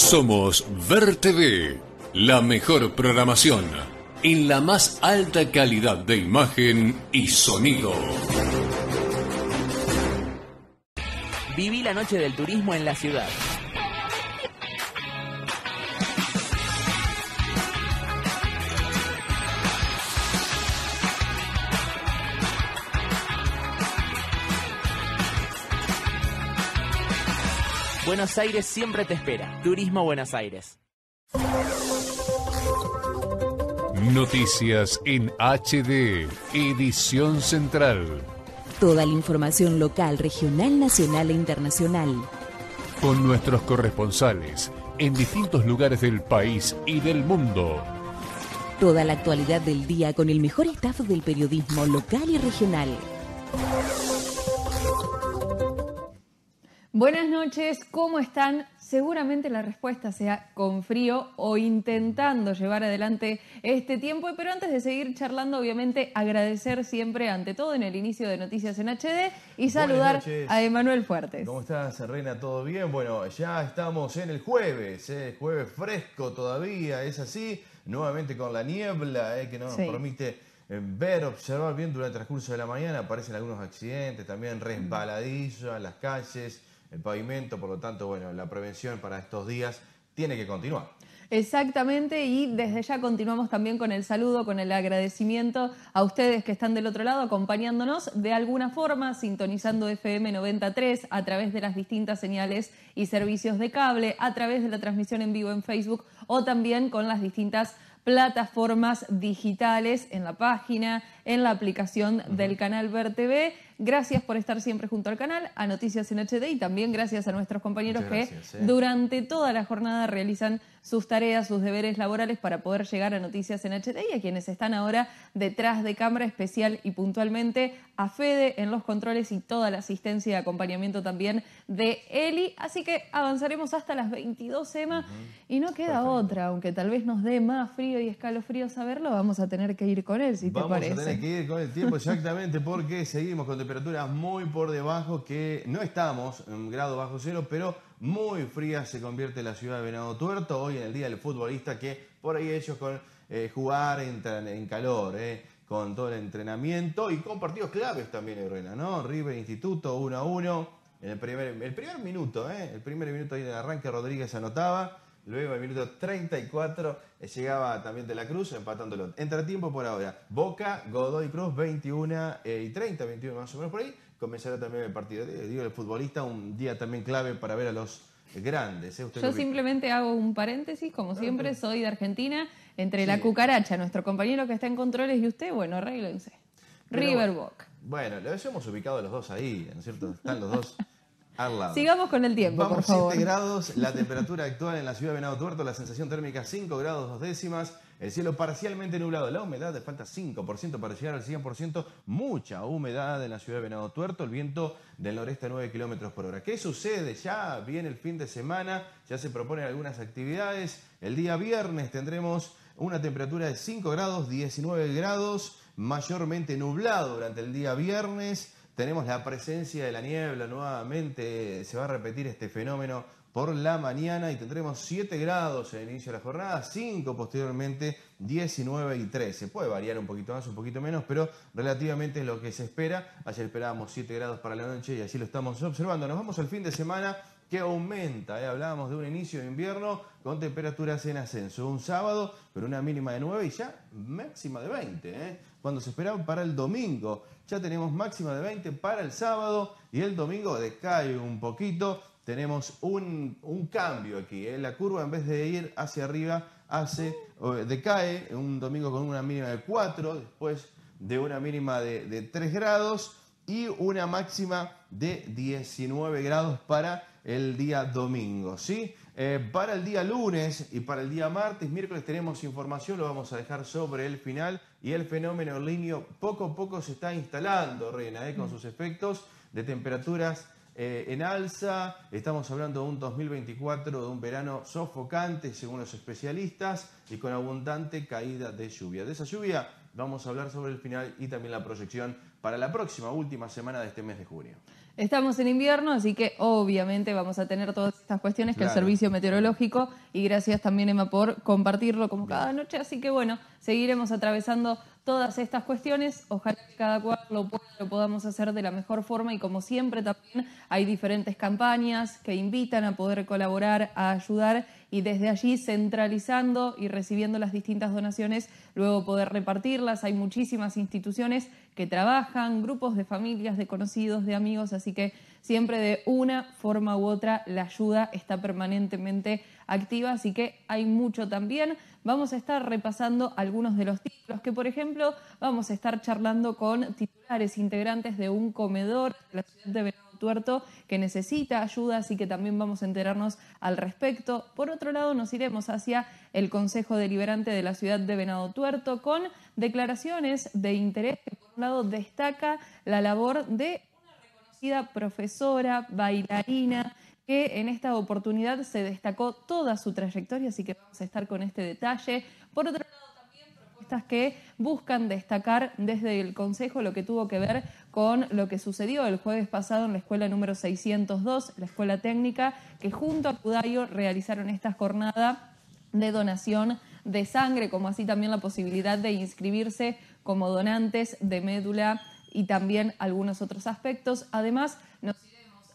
Somos Ver TV, la mejor programación en la más alta calidad de imagen y sonido. Viví la noche del turismo en la ciudad. Buenos Aires siempre te espera. Turismo Buenos Aires. Noticias en HD, edición central. Toda la información local, regional, nacional e internacional. Con nuestros corresponsales en distintos lugares del país y del mundo. Toda la actualidad del día con el mejor staff del periodismo local y regional. Buenas noches, ¿cómo están? Seguramente la respuesta sea con frío o intentando llevar adelante este tiempo, pero antes de seguir charlando, obviamente agradecer siempre, ante todo en el inicio de Noticias en HD, y saludar a Emanuel Fuertes. ¿Cómo estás, Reina? ¿Todo bien? Bueno, ya estamos en el jueves, ¿eh? jueves fresco todavía, es así, nuevamente con la niebla, ¿eh? que no nos permite eh, ver, observar bien durante el transcurso de la mañana, aparecen algunos accidentes, también resbaladillo en las calles el pavimento, por lo tanto, bueno, la prevención para estos días tiene que continuar. Exactamente, y desde ya continuamos también con el saludo, con el agradecimiento a ustedes que están del otro lado acompañándonos de alguna forma, sintonizando FM 93 a través de las distintas señales y servicios de cable, a través de la transmisión en vivo en Facebook o también con las distintas plataformas digitales en la página, en la aplicación del canal Ver TV Gracias por estar siempre junto al canal, a Noticias en HD y también gracias a nuestros compañeros que ¿eh? durante toda la jornada realizan sus tareas, sus deberes laborales para poder llegar a Noticias en HD y a quienes están ahora detrás de cámara especial y puntualmente a Fede en los controles y toda la asistencia y acompañamiento también de Eli. Así que avanzaremos hasta las 22 Emma y no queda otra, aunque tal vez nos dé más frío y escalofrío saberlo, vamos a tener que ir con él, si te parece. Vamos a tener que ir con el tiempo exactamente porque seguimos con temperaturas muy por debajo, que no estamos en grado bajo cero, pero muy fría se convierte la ciudad de Venado Tuerto. Hoy en el día del futbolista, que por ahí ellos con eh, jugar entran en calor, eh, con todo el entrenamiento y con partidos claves también, Herrera, ¿no? River Instituto 1 a 1. En el primer, el primer minuto, ¿eh? el primer minuto ahí del arranque, Rodríguez anotaba. Luego, el minuto 34, eh, llegaba también de la Cruz empatándolo. tiempo por ahora. Boca, Godoy Cruz, 21 eh, y 30, 21 más o menos por ahí. Comenzará también el partido. Eh, digo, el futbolista, un día también clave para ver a los grandes. Yo simplemente hago un paréntesis, como siempre, soy de Argentina. Entre la cucaracha, nuestro compañero que está en controles y usted, bueno, arréglense. River Boca. Bueno, los hemos ubicado los dos ahí, ¿no es cierto? Están los dos Sigamos con el tiempo, Vamos, por favor. 7 grados, la temperatura actual en la ciudad de Venado Tuerto, la sensación térmica 5 grados dos décimas, el cielo parcialmente nublado, la humedad de falta 5% para llegar al 100%, mucha humedad en la ciudad de Venado Tuerto, el viento del noreste a 9 kilómetros por hora. ¿Qué sucede? Ya viene el fin de semana, ya se proponen algunas actividades. El día viernes tendremos una temperatura de 5 grados, 19 grados, mayormente nublado durante el día viernes. Tenemos la presencia de la niebla nuevamente, se va a repetir este fenómeno por la mañana y tendremos 7 grados en el inicio de la jornada, 5 posteriormente, 19 y 13. Puede variar un poquito más, un poquito menos, pero relativamente es lo que se espera. Ayer esperábamos 7 grados para la noche y así lo estamos observando. Nos vamos al fin de semana que aumenta. ¿eh? Hablábamos de un inicio de invierno con temperaturas en ascenso. Un sábado, pero una mínima de 9 y ya máxima de 20. ¿eh? Cuando se esperaba para el domingo, ya tenemos máxima de 20 para el sábado y el domingo decae un poquito. Tenemos un, cambio aquí. ¿eh? La curva en vez de ir hacia arriba, hace, decae un domingo con una mínima de 4, después de una mínima de, de 3 grados y una máxima de 19 grados para el día domingo, ¿sí? Eh, para el día lunes y para el día martes, miércoles tenemos información, lo vamos a dejar sobre el final y el fenómeno líneo poco a poco se está instalando, Reina, ¿eh? con sus efectos de temperaturas eh, en alza. Estamos hablando de un 2024, de un verano sofocante, según los especialistas, y con abundante caída de lluvia. De esa lluvia vamos a hablar sobre el final y también la proyección para la próxima última semana de este mes de junio. Estamos en invierno, así que obviamente vamos a tener todas estas cuestiones que el. Servicio Meteorológico, y gracias también Emma por compartirlo como cada noche, así que bueno, seguiremos atravesando todas estas cuestiones, ojalá que cada cual lo, pueda- lo podamos hacer de la mejor forma y como siempre también hay diferentes campañas que invitan a poder colaborar, a ayudar y desde allí centralizando y recibiendo las distintas donaciones, luego poder repartirlas. Hay muchísimas instituciones que trabajan, grupos de familias, de conocidos, de amigos, así que siempre de una forma u otra la ayuda está permanentemente activa, así que hay mucho también. Vamos a estar repasando algunos de los títulos que, por ejemplo, vamos a estar charlando con titulares integrantes de un comedor de la ciudad de Venado Tuerto que necesita ayuda, así que también vamos a enterarnos al respecto. Por otro lado, nos iremos hacia el Consejo Deliberante de la ciudad de Venado Tuerto con declaraciones de interés que, por un lado, destaca la labor de una reconocida profesora, bailarina, que en esta oportunidad se destacó toda su trayectoria, así que vamos a estar con este detalle. Por otro lado, también propuestas que buscan destacar desde el Consejo lo que tuvo que ver con lo que sucedió el jueves pasado en la escuela número 602, la escuela técnica, que junto a Cudayo realizaron esta jornada de donación de sangre, como así también la posibilidad de inscribirse como donantes de médula y también algunos otros aspectos. Además, nos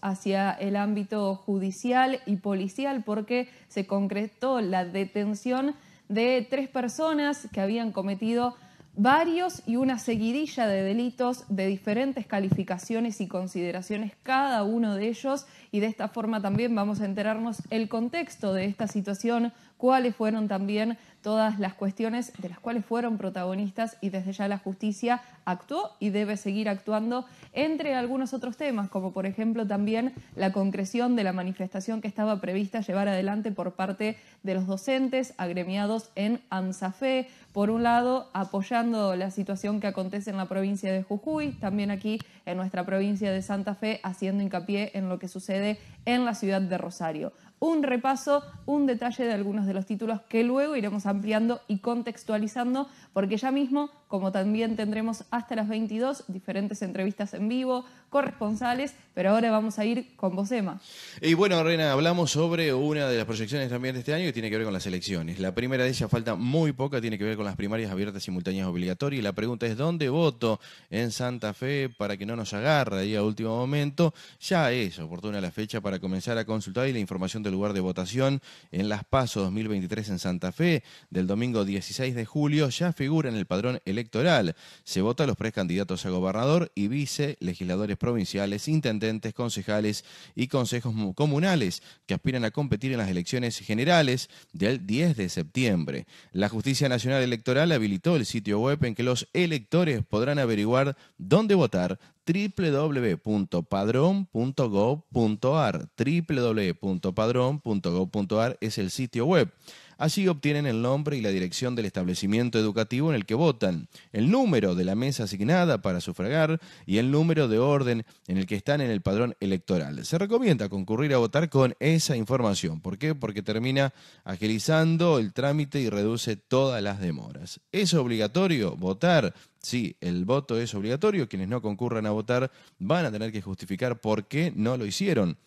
hacia el ámbito judicial y policial porque se concretó la detención de tres personas que habían cometido varios y una seguidilla de delitos de diferentes calificaciones y consideraciones cada uno de ellos. Y de esta forma también vamos a enterarnos el contexto de esta situación, cuáles fueron también todas las cuestiones de las cuales fueron protagonistas y desde ya la justicia actuó y debe seguir actuando entre algunos otros temas, como por ejemplo también la concreción de la manifestación que estaba prevista llevar adelante por parte de los docentes agremiados en ANSAFE, por un lado apoyando la situación que acontece en la provincia de Jujuy, también aquí en nuestra provincia de Santa Fe, haciendo hincapié en lo que sucede en la ciudad de Rosario un repaso, un detalle de algunos de los títulos que luego iremos ampliando y contextualizando, porque ya mismo, como también tendremos hasta las 22 diferentes entrevistas en vivo, corresponsales, pero ahora vamos a ir con vos, Emma. Y bueno, Rena, hablamos sobre una de las proyecciones también de este año que tiene que ver con las elecciones. La primera de ellas falta muy poca, tiene que ver con las primarias abiertas, simultáneas, obligatorias. La pregunta es, ¿dónde voto en Santa Fe para que no nos agarre ahí a último momento? Ya es oportuna la fecha para comenzar a consultar y la información del lugar de votación en las PASO 2023 en Santa Fe del domingo 16 de julio ya figura en el padrón electoral. Se vota a los precandidatos a gobernador y vice, legisladores provinciales, intendentes, concejales y consejos mu- comunales que aspiran a competir en las elecciones generales del 10 de septiembre. La Justicia Nacional Electoral habilitó el sitio web en que los electores podrán averiguar dónde votar www.padrón.gov.ar www.padrón.gov.ar es el sitio web. Allí obtienen el nombre y la dirección del establecimiento educativo en el que votan, el número de la mesa asignada para sufragar y el número de orden en el que están en el padrón electoral. Se recomienda concurrir a votar con esa información. ¿Por qué? Porque termina agilizando el trámite y reduce todas las demoras. ¿Es obligatorio votar? Sí, el voto es obligatorio. Quienes no concurran a votar van a tener que justificar por qué no lo hicieron.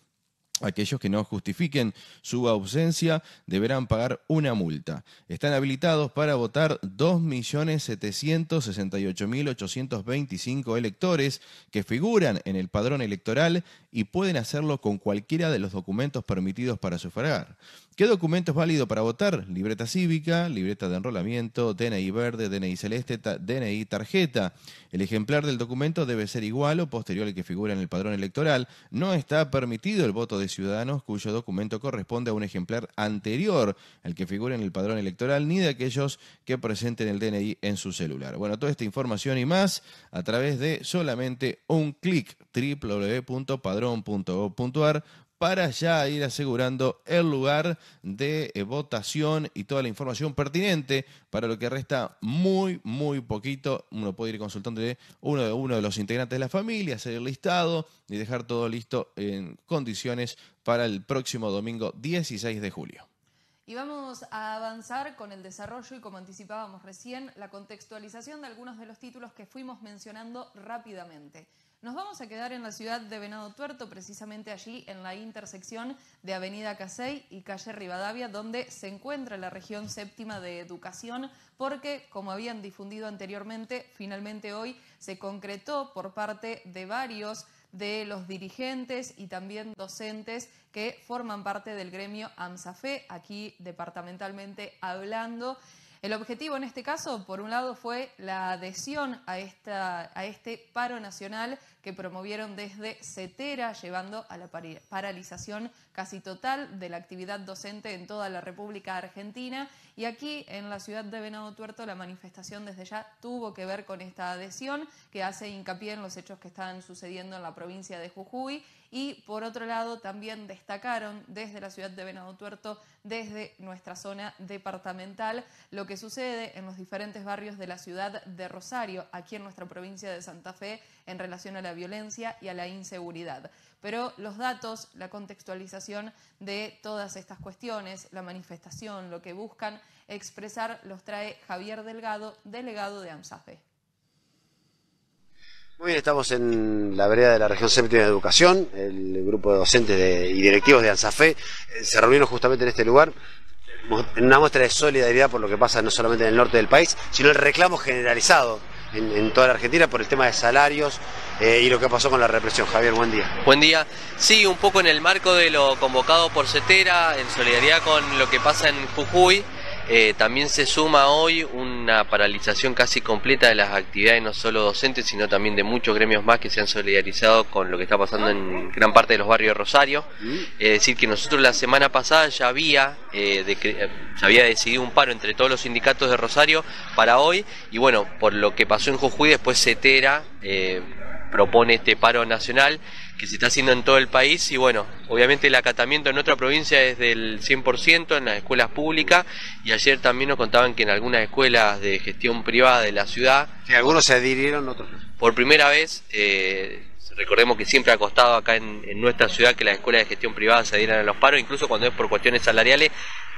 Aquellos que no justifiquen su ausencia deberán pagar una multa. Están habilitados para votar 2.768.825 electores que figuran en el padrón electoral y pueden hacerlo con cualquiera de los documentos permitidos para sufragar. ¿Qué documento es válido para votar? Libreta cívica, libreta de enrolamiento, DNI verde, DNI celeste, DNI tarjeta. El ejemplar del documento debe ser igual o posterior al que figura en el padrón electoral. No está permitido el voto de ciudadanos cuyo documento corresponde a un ejemplar anterior al que figura en el padrón electoral, ni de aquellos que presenten el DNI en su celular. Bueno, toda esta información y más a través de solamente un clic para ya ir asegurando el lugar de eh, votación y toda la información pertinente para lo que resta muy, muy poquito. Uno puede ir consultando uno de, uno de los integrantes de la familia, hacer el listado y dejar todo listo en condiciones para el próximo domingo 16 de julio. Y vamos a avanzar con el desarrollo y como anticipábamos recién, la contextualización de algunos de los títulos que fuimos mencionando rápidamente. Nos vamos a quedar en la ciudad de Venado Tuerto, precisamente allí en la intersección de Avenida Casey y Calle Rivadavia, donde se encuentra la región séptima de educación, porque, como habían difundido anteriormente, finalmente hoy se concretó por parte de varios de los dirigentes y también docentes que forman parte del gremio AMSAFE, aquí departamentalmente hablando. El objetivo en este caso, por un lado, fue la adhesión a, esta, a este paro nacional que promovieron desde CETERA, llevando a la paralización casi total de la actividad docente en toda la República Argentina. Y aquí, en la ciudad de Venado Tuerto, la manifestación desde ya tuvo que ver con esta adhesión, que hace hincapié en los hechos que están sucediendo en la provincia de Jujuy y por otro lado también destacaron desde la ciudad de Venado Tuerto, desde nuestra zona departamental, lo que sucede en los diferentes barrios de la ciudad de Rosario, aquí en nuestra provincia de Santa Fe, en relación a la violencia y a la inseguridad. Pero los datos, la contextualización de todas estas cuestiones, la manifestación, lo que buscan expresar, los trae Javier Delgado, delegado de AMSAFE. Muy bien, estamos en la vereda de la región séptima de educación, el grupo de docentes y directivos de ANSAFE eh, se reunieron justamente en este lugar en una muestra de solidaridad por lo que pasa no solamente en el norte del país, sino el reclamo generalizado en, toda la Argentina por el tema de salarios eh, y lo que pasó con la represión. Javier, buen día. Buen día. Sí, un poco en el marco de lo convocado por CETERA, en solidaridad con lo que pasa en Jujuy. Eh, también se suma hoy una paralización casi completa de las actividades no solo docentes, sino también de muchos gremios más que se han solidarizado con lo que está pasando en gran parte de los barrios de Rosario. Es decir, que nosotros la semana pasada ya había, eh, de, había decidido un paro entre todos los sindicatos de Rosario para hoy, y bueno, por lo que pasó en Jujuy, después CETERA eh, propone este paro nacional que se está haciendo en todo el país. Y bueno, obviamente el acatamiento en otra provincia es del 100% en las escuelas públicas. Y ayer también nos contaban que en algunas escuelas de gestión privada de la ciudad... Que algunos se adhirieron, otros Por primera vez, eh, recordemos que siempre ha costado acá en, nuestra ciudad que las escuelas de gestión privada se adhieran a los paros, incluso cuando es por cuestiones salariales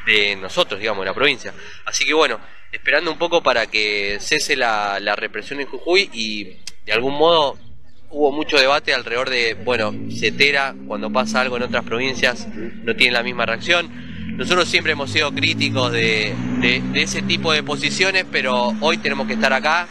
de nosotros, digamos, de la provincia. Así que bueno, esperando un poco para que cese la, la represión en Jujuy y de algún modo hubo mucho debate alrededor de, bueno, CETERA, cuando pasa algo en otras provincias, no tiene la misma reacción. Nosotros siempre hemos sido críticos de, de, de ese tipo de posiciones, pero hoy tenemos que estar acá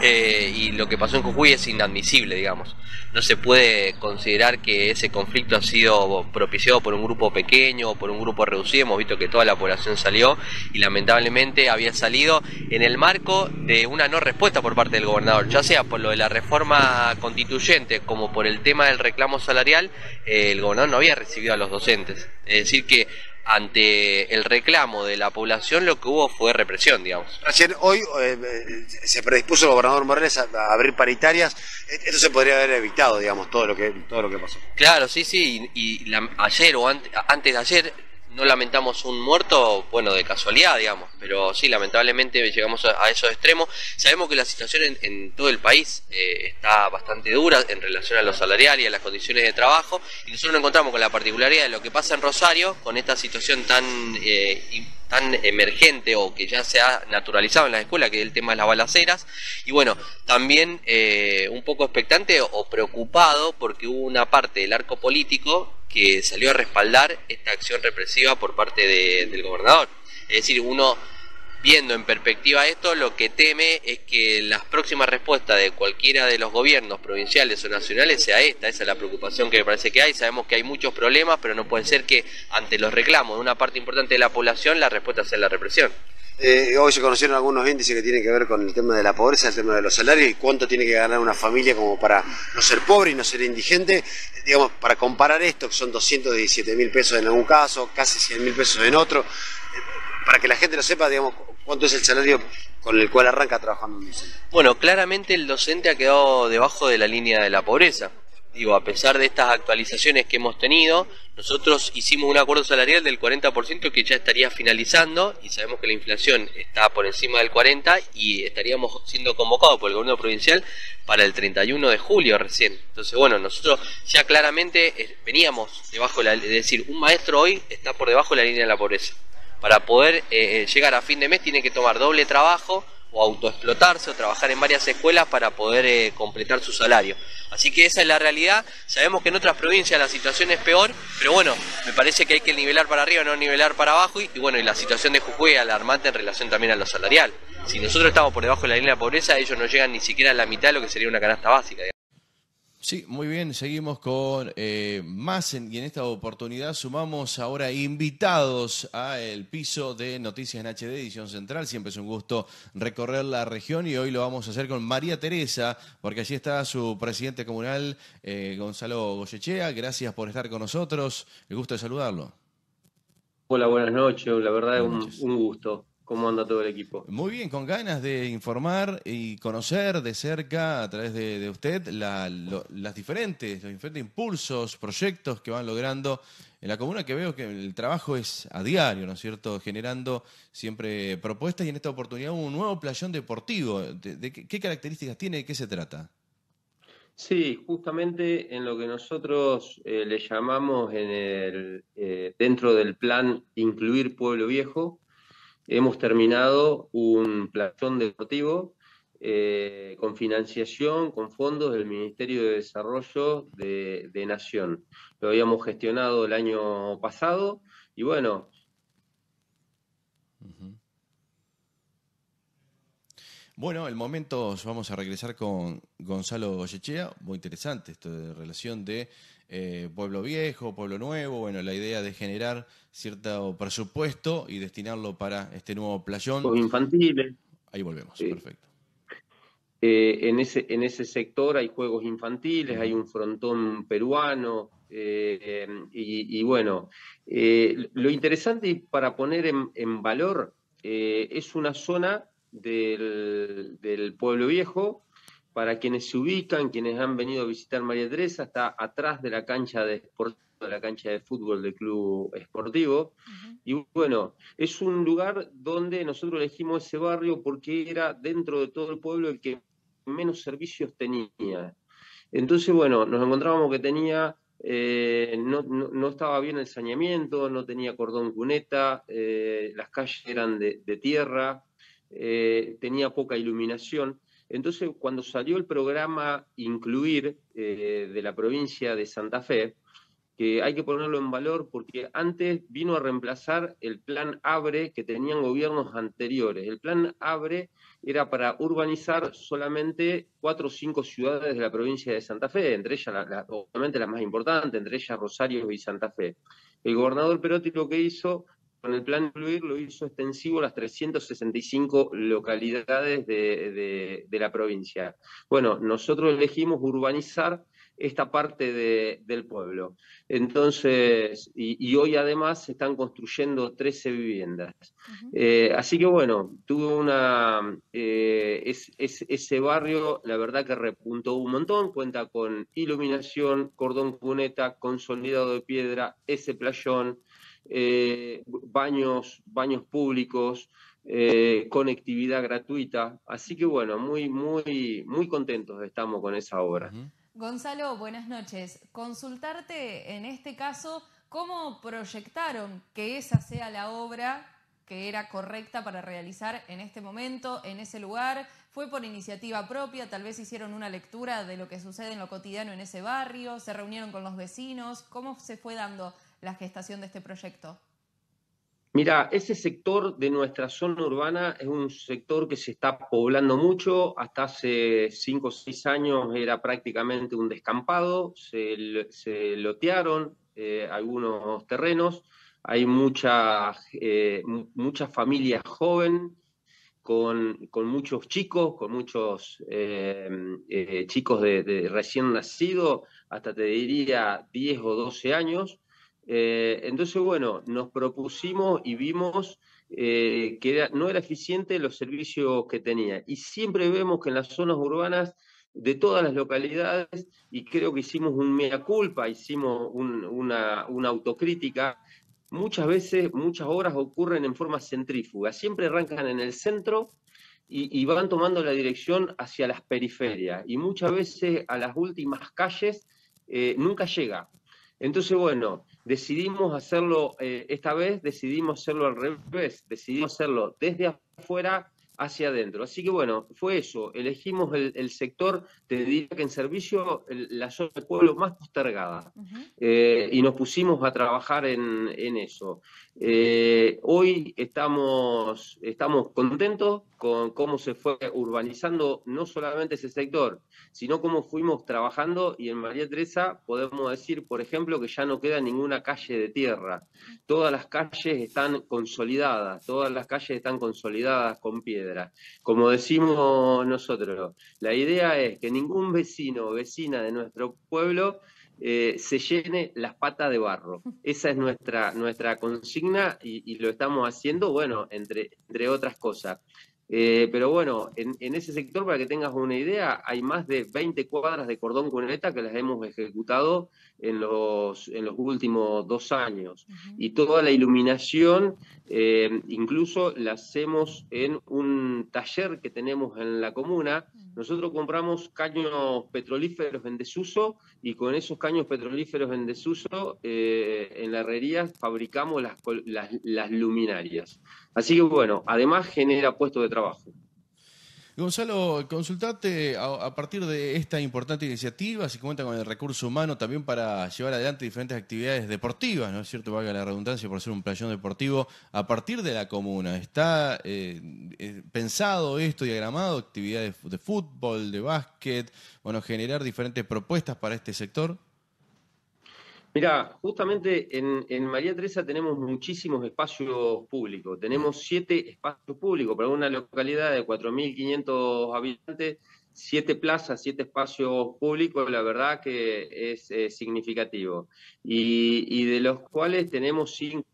eh, y lo que pasó en Jujuy es inadmisible, digamos. No se puede considerar que ese conflicto ha sido propiciado por un grupo pequeño o por un grupo reducido. Hemos visto que toda la población salió y lamentablemente había salido en el marco de una no respuesta por parte del gobernador, ya sea por lo de la reforma constituyente como por el tema del reclamo salarial, eh, el gobernador no había recibido a los docentes. Es decir, que ante el reclamo de la población lo que hubo fue represión, digamos. Ayer, hoy eh, eh, se predispuso el gobernador Morales a, abrir paritarias, esto se podría haber evitado, digamos, todo lo que todo lo que pasó. Claro, sí, sí, y, ayer o antes de ayer no lamentamos un muerto, bueno, de casualidad, digamos, pero sí, lamentablemente llegamos a, esos extremos. Sabemos que la situación en, todo el país eh, está bastante dura en relación a lo salarial y a las condiciones de trabajo, y nosotros nos encontramos con la particularidad de lo que pasa en Rosario, con esta situación tan, eh, tan emergente o que ya se ha naturalizado en la escuela, que es el tema de las balaceras, y bueno, también eh, un poco expectante o preocupado porque hubo una parte del arco político que salió a respaldar esta acción represiva por parte del gobernador. Es decir, uno viendo en perspectiva esto, lo que teme es que las próximas respuestas de cualquiera de los gobiernos provinciales o nacionales sea esta. Esa es la preocupación que me parece que hay. Sabemos que hay muchos problemas, pero no puede ser que ante los reclamos de una parte importante de la población la respuesta sea la represión. Eh, hoy se conocieron algunos índices que tienen que ver con el tema de la pobreza, el tema de los salarios y cuánto tiene que ganar una familia como para no ser pobre y no ser indigente. Digamos, para comparar esto, que son 217 mil pesos en algún caso, casi 100 mil pesos en otro, eh, para que la gente lo sepa, digamos, cuánto es el salario con el cual arranca trabajando un docente. Bueno, claramente el docente ha quedado debajo de la línea de la pobreza digo, a pesar de estas actualizaciones que hemos tenido, nosotros hicimos un acuerdo salarial del 40% que ya estaría finalizando y sabemos que la inflación está por encima del 40% y estaríamos siendo convocados por el gobierno provincial para el 31 de julio recién. Entonces, bueno, nosotros ya claramente eh, veníamos debajo de la... Es decir, un maestro hoy está por debajo de la línea de la pobreza. Para poder eh, eh, llegar a fin de mes tiene que tomar doble trabajo o autoexplotarse o trabajar en varias escuelas para poder eh, completar su salario. Así que esa es la realidad. Sabemos que en otras provincias la situación es peor, pero bueno, me parece que hay que nivelar para arriba, no nivelar para abajo. Y, bueno, y la situación de Jujuy es alarmante en relación también a lo salarial. Si nosotros estamos por debajo de la línea de pobreza, ellos no llegan ni siquiera a la mitad de lo que sería una canasta básica. Sí, muy bien, seguimos con eh, más y en esta oportunidad sumamos ahora invitados a el piso de Noticias en HD, edición central. Siempre es un gusto recorrer la región y hoy lo vamos a hacer con María Teresa, porque allí está su presidente comunal, eh, Gonzalo Goyechea. Gracias por estar con nosotros, el gusto de saludarlo. Hola, buenas noches, la verdad es un gusto. ¿Cómo anda todo el equipo? Muy bien, con ganas de informar y conocer de cerca a través de, usted las diferentes, los diferentes impulsos, proyectos que van logrando en la comuna, que veo que el trabajo es a diario, ¿no es cierto? Generando siempre propuestas y en esta oportunidad un nuevo playón deportivo. ¿De, qué, características tiene? ¿De qué se trata? Sí, justamente en lo que nosotros eh, le llamamos en el, eh, dentro del plan Incluir Pueblo Viejo, hemos terminado un platón deportivo eh, con financiación, con fondos del Ministerio de Desarrollo de, Nación. Lo habíamos gestionado el año pasado y bueno. Bueno, el momento, vamos a regresar con Gonzalo Goyechea, muy interesante esto de relación de eh, pueblo viejo, pueblo nuevo, bueno, la idea de generar cierto presupuesto y destinarlo para este nuevo playón. Los infantiles. Ahí volvemos, perfecto. Eh, en, ese, en ese sector hay juegos infantiles, hay un frontón peruano, eh, y, bueno, lo interesante para poner en, valor es una zona del, del pueblo viejo para quienes se ubican, quienes han venido a visitar María Teresa, está atrás de la cancha de de la cancha de fútbol del club esportivo. Y bueno, es un lugar donde nosotros elegimos ese barrio porque era dentro de todo el pueblo el que menos servicios tenía. Entonces, bueno, nos encontrábamos que tenía, eh, no, estaba bien el saneamiento, no tenía cordón cuneta, eh, las calles eran de, tierra, eh, tenía poca iluminación. Entonces, cuando salió el programa Incluir eh, de la provincia de Santa Fe, que hay que ponerlo en valor porque antes vino a reemplazar el plan ABRE que tenían gobiernos anteriores. El plan ABRE era para urbanizar solamente cuatro o cinco ciudades de la provincia de Santa Fe, entre ellas, obviamente las más importantes, entre ellas Rosario y Santa Fe. El gobernador Perotti lo que hizo con el plan incluir lo hizo extensivo a las 365 localidades de, la provincia. Bueno, nosotros elegimos urbanizar esta parte del pueblo. Entonces, y, hoy además se están construyendo 13 viviendas. Eh, así que bueno, tuvo una, eh, ese barrio, la verdad que repuntó un montón, cuenta con iluminación, cordón cuneta, consolidado de piedra, ese playón, eh, baños, baños públicos, eh, conectividad gratuita. Así que bueno, muy, muy, muy contentos estamos con esa obra. Gonzalo, buenas noches. Consultarte en este caso, ¿cómo proyectaron que esa sea la obra que era correcta para realizar en este momento, en ese lugar? ¿Fue por iniciativa propia? Tal vez hicieron una lectura de lo que sucede en lo cotidiano en ese barrio, se reunieron con los vecinos. ¿Cómo se fue dando la gestación de este proyecto? Mira, ese sector de nuestra zona urbana es un sector que se está poblando mucho. Hasta hace cinco o seis años era prácticamente un descampado. Se, lotearon eh, algunos terrenos. Hay muchas eh, muchas familias jóvenes con, muchos chicos, con muchos eh, chicos de, recién nacido, hasta te diría 10 o 12 años, eh, entonces, bueno, nos propusimos y vimos eh, que no era eficiente los servicios que tenía. Y siempre vemos que en las zonas urbanas de todas las localidades, y creo que hicimos un mea culpa, hicimos una, autocrítica, muchas veces, muchas obras ocurren en forma centrífuga. Siempre arrancan en el centro y, van tomando la dirección hacia las periferias. Y muchas veces a las últimas calles eh, nunca llega. Entonces, bueno, decidimos hacerlo, eh, esta vez decidimos hacerlo al revés, decidimos hacerlo desde afuera hacia adentro. Así que bueno, fue eso. Elegimos el, sector, te diría que en servicio, la zona del pueblo más postergada. Eh, y nos pusimos a trabajar en, eso. Eh, hoy estamos, estamos contentos con cómo se fue urbanizando no solamente ese sector, sino cómo fuimos trabajando y en María Teresa podemos decir, por ejemplo, que ya no queda ninguna calle de tierra. Todas las calles están consolidadas, todas las calles están consolidadas con piedra. Como decimos nosotros, la idea es que ningún vecino o vecina de nuestro pueblo eh, se llene las patas de barro. Esa es nuestra, nuestra consigna y, lo estamos haciendo, bueno, entre, entre otras cosas. Eh, pero bueno, en, ese sector, para que tengas una idea, hay más de 20 cuadras de cordón cuneta que las hemos ejecutado en los, en los últimos dos años. Y toda la iluminación, eh, incluso la hacemos en un taller que tenemos en la comuna. Nosotros compramos caños petrolíferos en desuso y con esos caños petrolíferos en desuso, eh, en la herrería fabricamos las, las, las luminarias. Así que bueno, además genera puestos de trabajo. Gonzalo, consultate a, partir de esta importante iniciativa, si cuenta con el recurso humano también para llevar adelante diferentes actividades deportivas, ¿no es cierto? Valga la redundancia por ser un playón deportivo, a partir de la comuna. ¿Está eh, eh, pensado esto, diagramado, actividades de fútbol, de básquet, bueno, generar diferentes propuestas para este sector? Mira, justamente en, María Teresa tenemos muchísimos espacios públicos. Tenemos siete espacios públicos para una localidad de 4.500 habitantes, siete plazas, siete espacios públicos, la verdad que es, significativo. Y, de los cuales tenemos cinco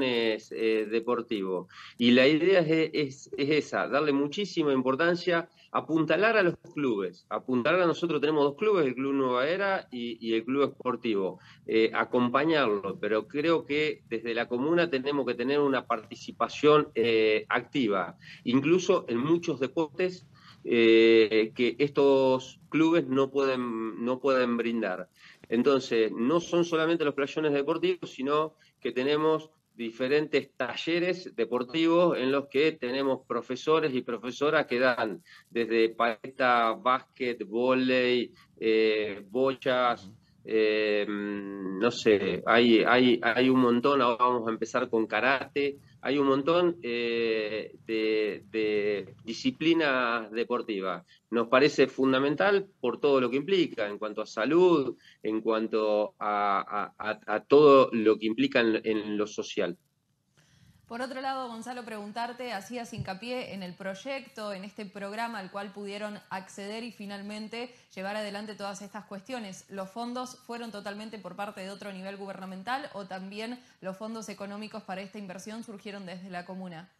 eh, deportivos. Y la idea es, es esa, darle muchísima importancia apuntalar a los clubes, apuntalar a nosotros tenemos dos clubes, el Club Nueva Era y, el Club Esportivo, eh, acompañarlo, pero creo que desde la comuna tenemos que tener una participación eh, activa, incluso en muchos deportes que estos clubes no pueden, no pueden brindar. Entonces, no son solamente los playones deportivos, sino que tenemos diferentes talleres deportivos en los que tenemos profesores y profesoras que dan desde paleta, básquet, volei, eh, bochas, eh, no sé, hay, hay, hay un montón, ahora vamos a empezar con karate, hay un montón eh, de, disciplinas deportivas. Nos parece fundamental por todo lo que implica, en cuanto a salud, en cuanto a, todo lo que implica en lo social. Por otro lado, Gonzalo, preguntarte, hacías hincapié en el proyecto, en este programa al cual pudieron acceder y finalmente llevar adelante todas estas cuestiones. ¿Los fondos fueron totalmente por parte de otro nivel gubernamental o también los fondos económicos para esta inversión surgieron desde la comuna?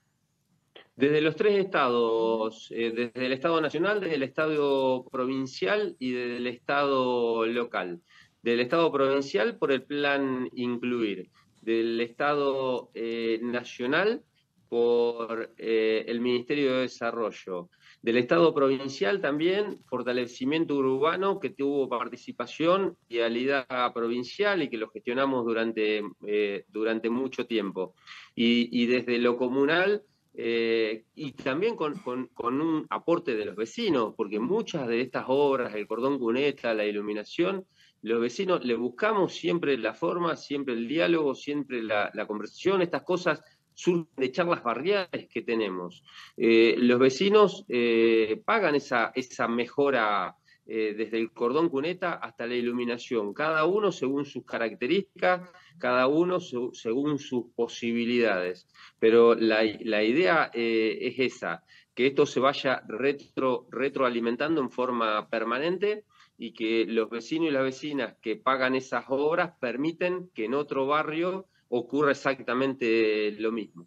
Desde los tres estados, eh, desde el Estado Nacional, desde el Estado Provincial y desde el Estado Local. Del Estado Provincial por el plan Incluir del Estado eh, Nacional por eh, el Ministerio de Desarrollo. Del Estado provincial también, fortalecimiento urbano que tuvo participación y realidad provincial y que lo gestionamos durante, eh, durante mucho tiempo. Y, desde lo comunal, y también con, con, un aporte de los vecinos, porque muchas de estas obras, el cordón cuneta, la iluminación, los vecinos le buscamos siempre la forma, siempre el diálogo, siempre la, conversación, estas cosas surgen de charlas barriales que tenemos. Eh, los vecinos eh, pagan esa, mejora eh, desde el cordón cuneta hasta la iluminación, cada uno según sus características, cada uno según sus posibilidades. Pero la, la idea es esa, que esto se vaya retro, retroalimentando en forma permanente y que los vecinos y las vecinas que pagan esas obras permiten que en otro barrio ocurra exactamente lo mismo.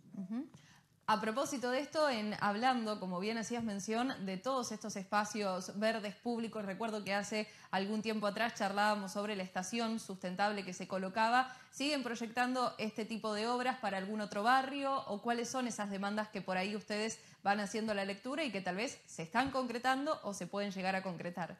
A propósito de esto, en hablando, como bien hacías mención, de todos estos espacios verdes públicos, recuerdo que hace algún tiempo atrás charlábamos sobre la estación sustentable que se colocaba. ¿Siguen proyectando este tipo de obras para algún otro barrio o cuáles son esas demandas que por ahí ustedes van haciendo la lectura y que tal vez se están concretando o se pueden llegar a concretar?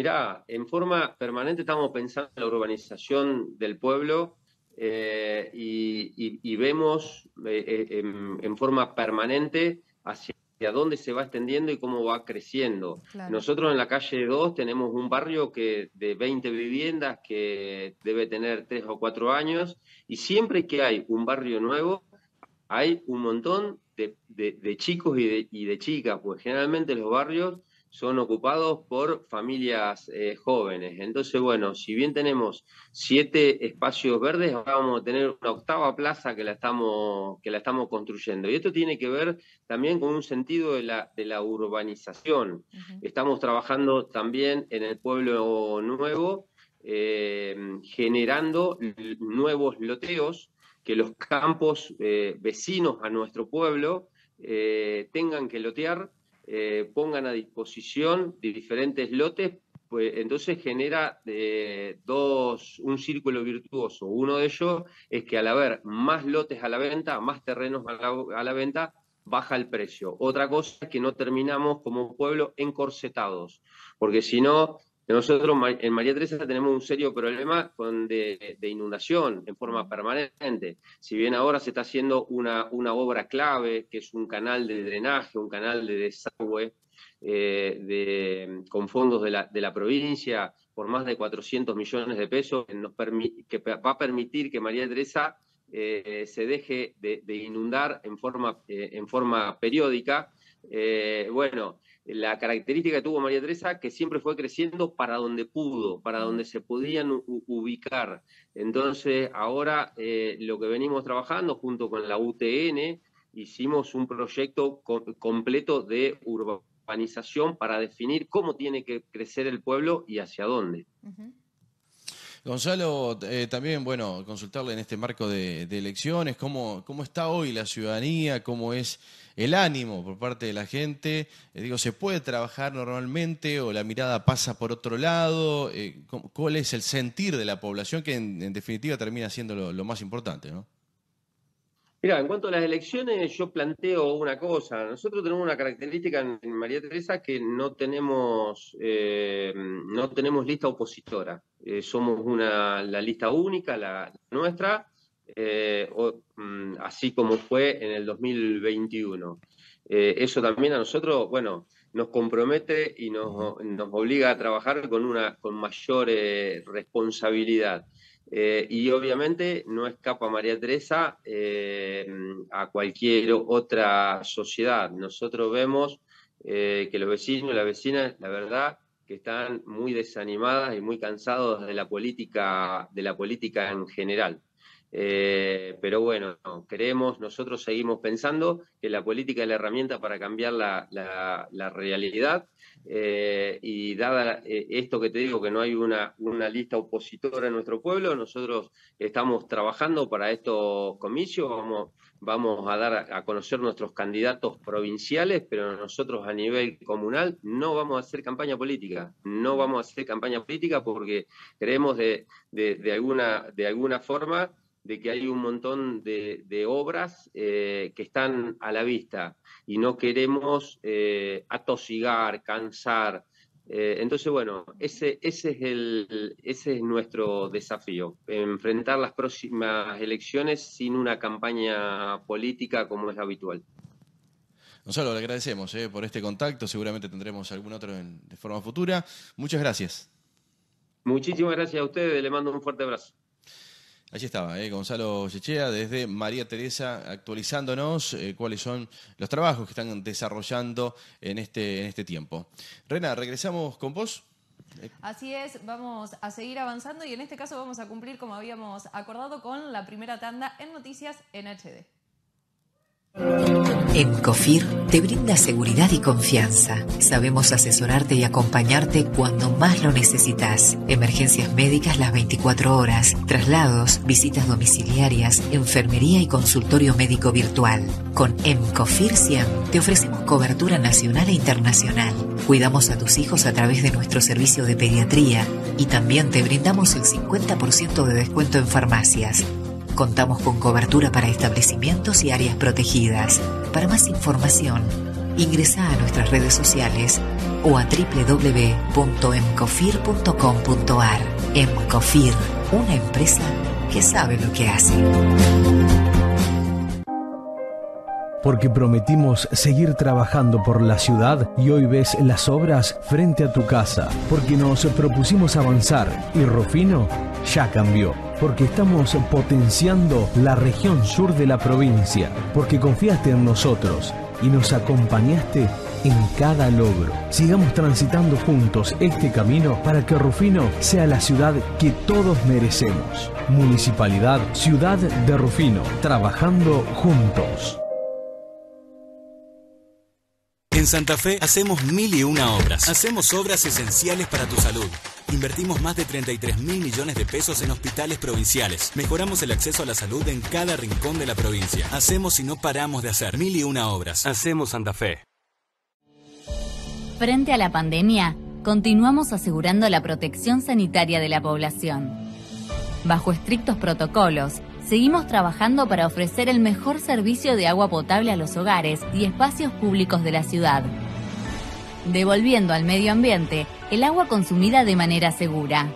Mirá, en forma permanente estamos pensando en la urbanización del pueblo eh, y, vemos eh, eh, en, forma permanente hacia dónde se va extendiendo y cómo va creciendo. Claro. Nosotros en la calle 2 tenemos un barrio que de 20 viviendas que debe tener 3 o 4 años y siempre que hay un barrio nuevo hay un montón de, de- de chicos y de, y de chicas, pues generalmente los barrios son ocupados por familias eh, jóvenes. Entonces, bueno, si bien tenemos siete espacios verdes, vamos a tener una octava plaza que la estamos, que la estamos construyendo. Y esto tiene que ver también con un sentido de la, de la urbanización. Estamos trabajando también en el pueblo nuevo, eh, generando nuevos loteos, que los campos eh, vecinos a nuestro pueblo tengan que lotear, eh, pongan a disposición de diferentes lotes, pues entonces genera eh, dos, un círculo virtuoso. Uno de ellos es que al haber más lotes a la venta, más terrenos a la, a la venta, baja el precio. Otra cosa es que no terminamos como pueblo encorsetados, porque si no, nosotros en María Teresa tenemos un serio problema con de, inundación en forma permanente. Si bien ahora se está haciendo una, una obra clave, que es un canal de drenaje, un canal de desagüe, eh, con fondos de la, de la provincia por más de 400 millones de pesos, que, va a permitir que María Teresa eh, se deje de, inundar en forma, eh, en forma periódica. Bueno, la característica que tuvo María Teresa que siempre fue creciendo para donde pudo, para donde se podían ubicar. Entonces, ahora eh, lo que venimos trabajando junto con la UTN, hicimos un proyecto co- completo de urbanización para definir cómo tiene que crecer el pueblo y hacia dónde. Gonzalo, eh, también, bueno, consultarle en este marco de, elecciones, cómo, cómo está hoy la ciudadanía, cómo es el ánimo por parte de la gente. Eh, digo, ¿se puede trabajar normalmente o la mirada pasa por otro lado? Eh, ¿cómo- ¿Cuál es el sentir de la población que en, en definitiva termina siendo lo, lo más importante, no? Mira, en cuanto a las elecciones, yo planteo una cosa. Nosotros tenemos una característica en, María Teresa que no tenemos, eh, no tenemos lista opositora. Eh, somos una, la lista única, la nuestra, eh, o- mm, así como fue en el 2021. Eh, eso también a nosotros, bueno, nos compromete y nos, nos obliga a trabajar con una con mayor responsabilidad. Eh, y obviamente no escapa María Teresa eh, a cualquier otra sociedad. Nosotros vemos eh, que los vecinos y las vecinas, la verdad, que están muy desanimadas y muy cansados de la política, de la política en general. Eh, pero bueno, no, creemos, nosotros seguimos pensando que la política es la herramienta para cambiar la, realidad. Eh, y dada eh, esto que te digo, que no hay una, una lista opositora en nuestro pueblo, nosotros estamos trabajando para estos comicios, vamos, vamos a dar a, conocer nuestros candidatos provinciales, pero nosotros a nivel comunal no vamos a hacer campaña política, no vamos a hacer campaña política porque creemos de, de alguna, de alguna forma de que hay un montón de, de obras eh, que están a la vista y no queremos eh, atosigar, cansar. Eh, entonces, bueno, ese, ese, es el, ese es nuestro desafío, enfrentar las próximas elecciones sin una campaña política como es habitual. Gonzalo, le agradecemos por este contacto. Seguramente tendremos algún otro en- de forma futura. Muchas gracias. Muchísimas gracias a ustedes, le mando un fuerte abrazo. Allí estaba, eh, Gonzalo Chechea, desde María Teresa, actualizándonos eh, cuáles son los trabajos que están desarrollando en este, en este tiempo. Rena, regresamos con vos. Así es, vamos a seguir avanzando y en este caso vamos a cumplir como habíamos acordado con la primera tanda en noticias en HD. Encofir te brinda seguridad y confianza. Sabemos asesorarte y acompañarte cuando más lo necesitas. Emergencias médicas las 24 horas, traslados, visitas domiciliarias, enfermería y consultorio médico virtual. Con Encofir 100 te ofrecemos cobertura nacional e internacional. Cuidamos a tus hijos a través de nuestro servicio de pediatría y también te brindamos el 50% de descuento en farmacias. Contamos con cobertura para establecimientos y áreas protegidas. Para más información, ingresa a nuestras redes sociales o a www.emcofir.com.ar. Emcofir, una empresa que sabe lo que hace. porque prometimos seguir trabajando por la ciudad y hoy ves las obras frente a tu casa, porque nos propusimos avanzar y Rufino ya cambió, porque estamos potenciando la región sur de la provincia, porque confiaste en nosotros y nos acompañaste en cada logro. Sigamos transitando juntos este camino para que Rufino sea la ciudad que todos merecemos. Municipalidad Ciudad de Rufino, trabajando juntos. En Santa Fe hacemos mil y una obras. Hacemos obras esenciales para tu salud. Invertimos más de 33 mil millones de pesos en hospitales provinciales. Mejoramos el acceso a la salud en cada rincón de la provincia. Hacemos y no paramos de hacer mil y una obras. Hacemos Santa Fe. Frente a la pandemia, continuamos asegurando la protección sanitaria de la población. Bajo estrictos protocolos, seguimos trabajando para ofrecer el mejor servicio de agua potable a los hogares y espacios públicos de la ciudad, devolviendo al medio ambiente el agua consumida de manera segura.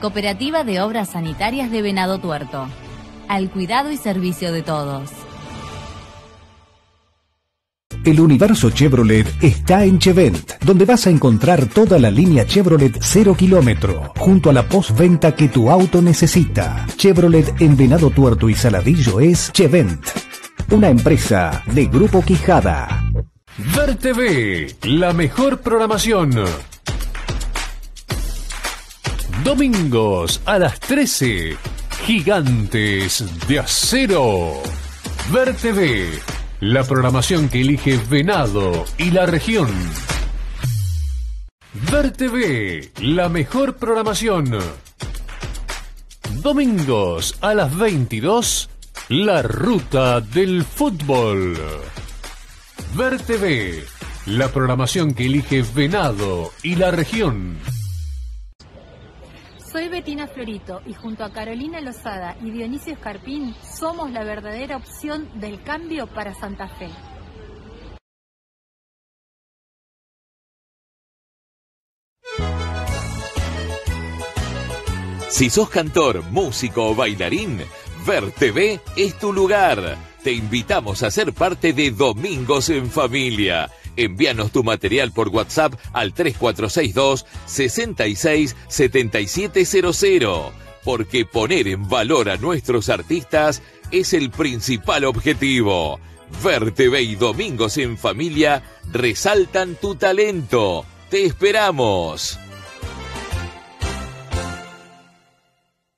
Cooperativa de Obras Sanitarias de Venado Tuerto. Al cuidado y servicio de todos. El universo Chevrolet está en Chevent, donde vas a encontrar toda la línea Chevrolet 0 kilómetro, junto a la postventa que tu auto necesita. Chevrolet en Venado Tuerto y Saladillo es Chevent, una empresa de Grupo Quijada. Ver TV, la mejor programación. Domingos a las 13, Gigantes de Acero. Ver TV, la programación que elige Venado y la región. Ver TV, la mejor programación. Domingos a las 22, la ruta del fútbol. Ver TV, la programación que elige Venado y la región. Soy Betina Florito y junto a Carolina Lozada y Dionisio Escarpín somos la verdadera opción del cambio para Santa Fe. Si sos cantor, músico o bailarín, Ver TV es tu lugar. Te invitamos a ser parte de Domingos en Familia. Envíanos tu material por WhatsApp al 3462 66 porque poner en valor a nuestros artistas es el principal objetivo. Ver TV y Domingos en Familia resaltan tu talento. Te esperamos.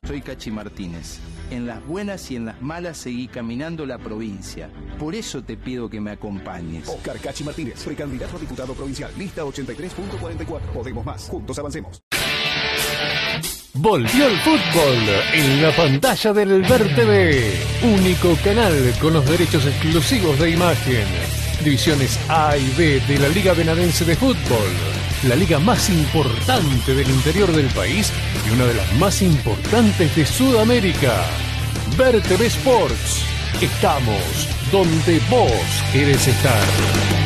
Soy Cachi Martínez. En las buenas y en las malas seguí caminando la provincia. Por eso te pido que me acompañes. Oscar Cachi Martínez, precandidato a diputado provincial, lista 83.44. Podemos más. Juntos avancemos. Volvió el fútbol en la pantalla del Ver TV. Único canal con los derechos exclusivos de imagen. Divisiones A y B de la Liga Benadense de Fútbol. La liga más importante del interior del país y una de las más importantes de Sudamérica. Ver TV Sports. Estamos donde vos querés estar.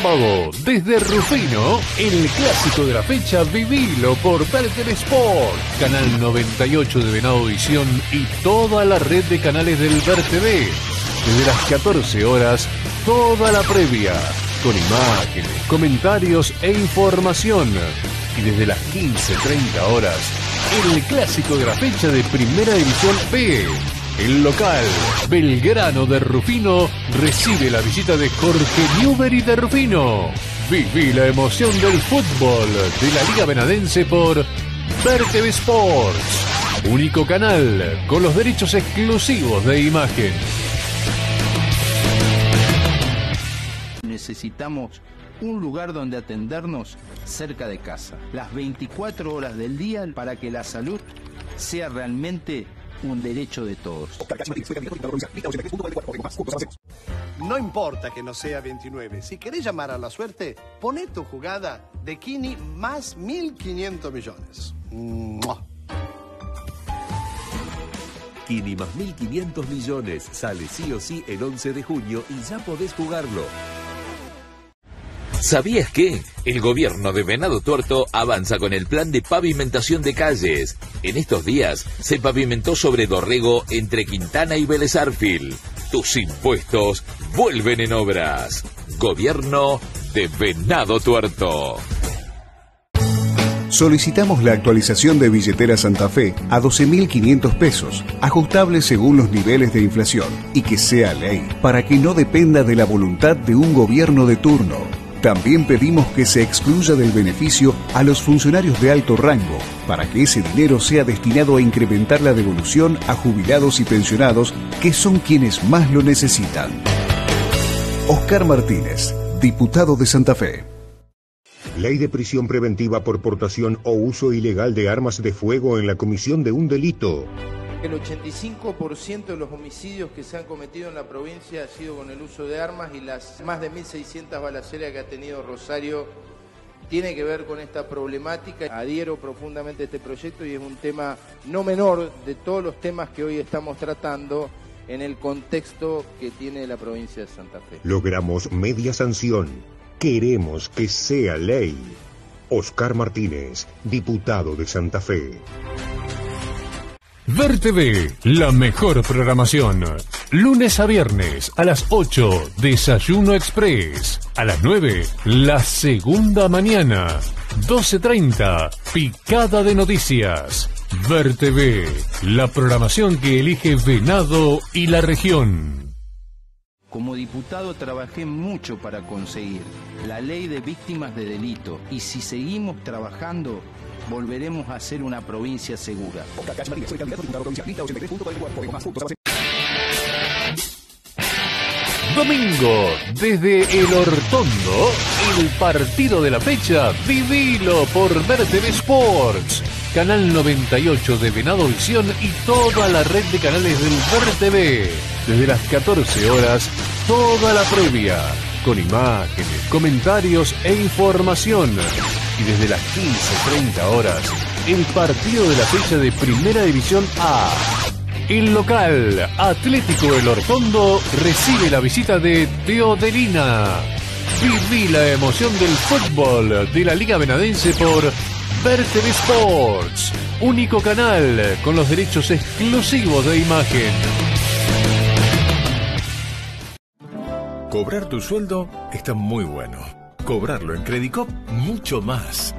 Sábado, desde Rufino, el clásico de la fecha, vivilo por Verter Sport, Canal 98 de Venado Visión y toda la red de canales del Ver TV. Desde las 14 horas, toda la previa, con imágenes, comentarios e información. Y desde las 15.30 horas, el clásico de la fecha de Primera División B el local, Belgrano de Rufino, recibe la visita de Jorge Newbery de Rufino. Viví la emoción del fútbol de la Liga Benadense por Ver Sports. Único canal con los derechos exclusivos de imagen. Necesitamos un lugar donde atendernos cerca de casa, las 24 horas del día para que la salud sea realmente un derecho de todos. No importa que no sea 29. Si querés llamar a la suerte, poné tu jugada de Kini más 1.500 millones. Kini más 1.500 millones. Sale sí o sí el 11 de junio y ya podés jugarlo. ¿Sabías que? El gobierno de Venado Tuerto avanza con el plan de pavimentación de calles. En estos días se pavimentó sobre Dorrego entre Quintana y Vélez Arfil. Tus impuestos vuelven en obras. Gobierno de Venado Tuerto. Solicitamos la actualización de billetera Santa Fe a 12.500 pesos, ajustable según los niveles de inflación, y que sea ley, para que no dependa de la voluntad de un gobierno de turno. También pedimos que se excluya del beneficio a los funcionarios de alto rango, para que ese dinero sea destinado a incrementar la devolución a jubilados y pensionados, que son quienes más lo necesitan. Oscar Martínez, diputado de Santa Fe. Ley de prisión preventiva por portación o uso ilegal de armas de fuego en la comisión de un delito. El 85% de los homicidios que se han cometido en la provincia ha sido con el uso de armas y las más de 1.600 balaceras que ha tenido Rosario tiene que ver con esta problemática. Adhiero profundamente a este proyecto y es un tema no menor de todos los temas que hoy estamos tratando en el contexto que tiene la provincia de Santa Fe. Logramos media sanción. Queremos que sea ley. Oscar Martínez, diputado de Santa Fe. Ver TV, la mejor programación. Lunes a viernes a las 8, Desayuno Express. A las 9, la segunda mañana. 12.30, Picada de Noticias. Ver TV, la programación que elige Venado y la región. Como diputado trabajé mucho para conseguir la ley de víctimas de delito y si seguimos trabajando volveremos a ser una provincia segura. Domingo, desde El Hortondo, el partido de la fecha, vivilo por Ver TV Sports. Canal 98 de Venado Visión y toda la red de canales del Ver TV. Desde las 14 horas, toda la previa, con imágenes, comentarios e información. Y desde las 15.30 horas, el partido de la fecha de Primera División A. El local, Atlético El Hortondo, recibe la visita de Teodelina. Viví la emoción del fútbol de la Liga Venadense por Ver TV Sports, único canal con los derechos exclusivos de imagen. Cobrar tu sueldo está muy bueno. Cobrarlo en Credicop mucho más.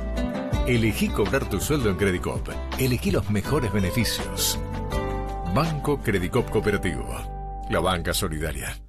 Elegí cobrar tu sueldo en Credicop. Elegí los mejores beneficios. Banco Credicop Cooperativo. La banca solidaria.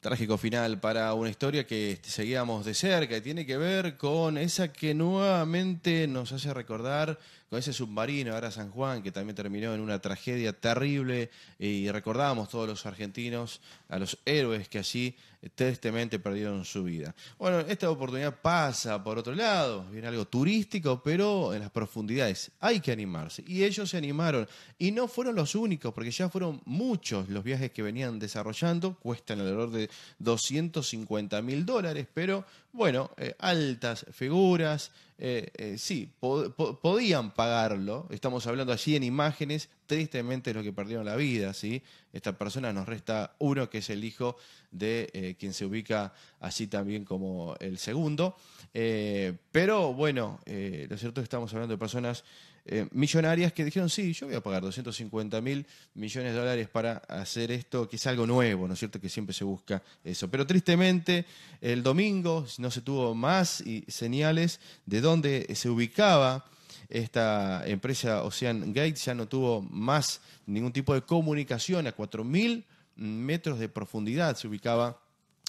Trágico final para una historia que seguíamos de cerca y tiene que ver con esa que nuevamente nos hace recordar con ese submarino ahora San Juan que también terminó en una tragedia terrible y recordamos todos los argentinos a los héroes que allí tristemente perdieron su vida. Bueno, esta oportunidad pasa por otro lado, viene algo turístico, pero en las profundidades hay que animarse. Y ellos se animaron. Y no fueron los únicos, porque ya fueron muchos los viajes que venían desarrollando, cuestan alrededor de 250 mil dólares, pero bueno, eh, altas figuras, eh, eh, sí, podían pagarlo. Estamos hablando allí en imágenes, tristemente los que perdieron la vida, ¿sí? Esta persona nos resta uno que es el hijo de quien se ubica allí también como el segundo. pero bueno, lo cierto es que estamos hablando de personas eh, millonarias que dijeron, sí, yo voy a pagar 250 mil millones de dólares para hacer esto, que es algo nuevo, ¿no es cierto? Que siempre se busca eso. Pero tristemente, el domingo no se tuvo más señales de dónde se ubicaba esta empresa Ocean Gate, ya no tuvo más ningún tipo de comunicación a 4.000 metros de profundidad se ubicaba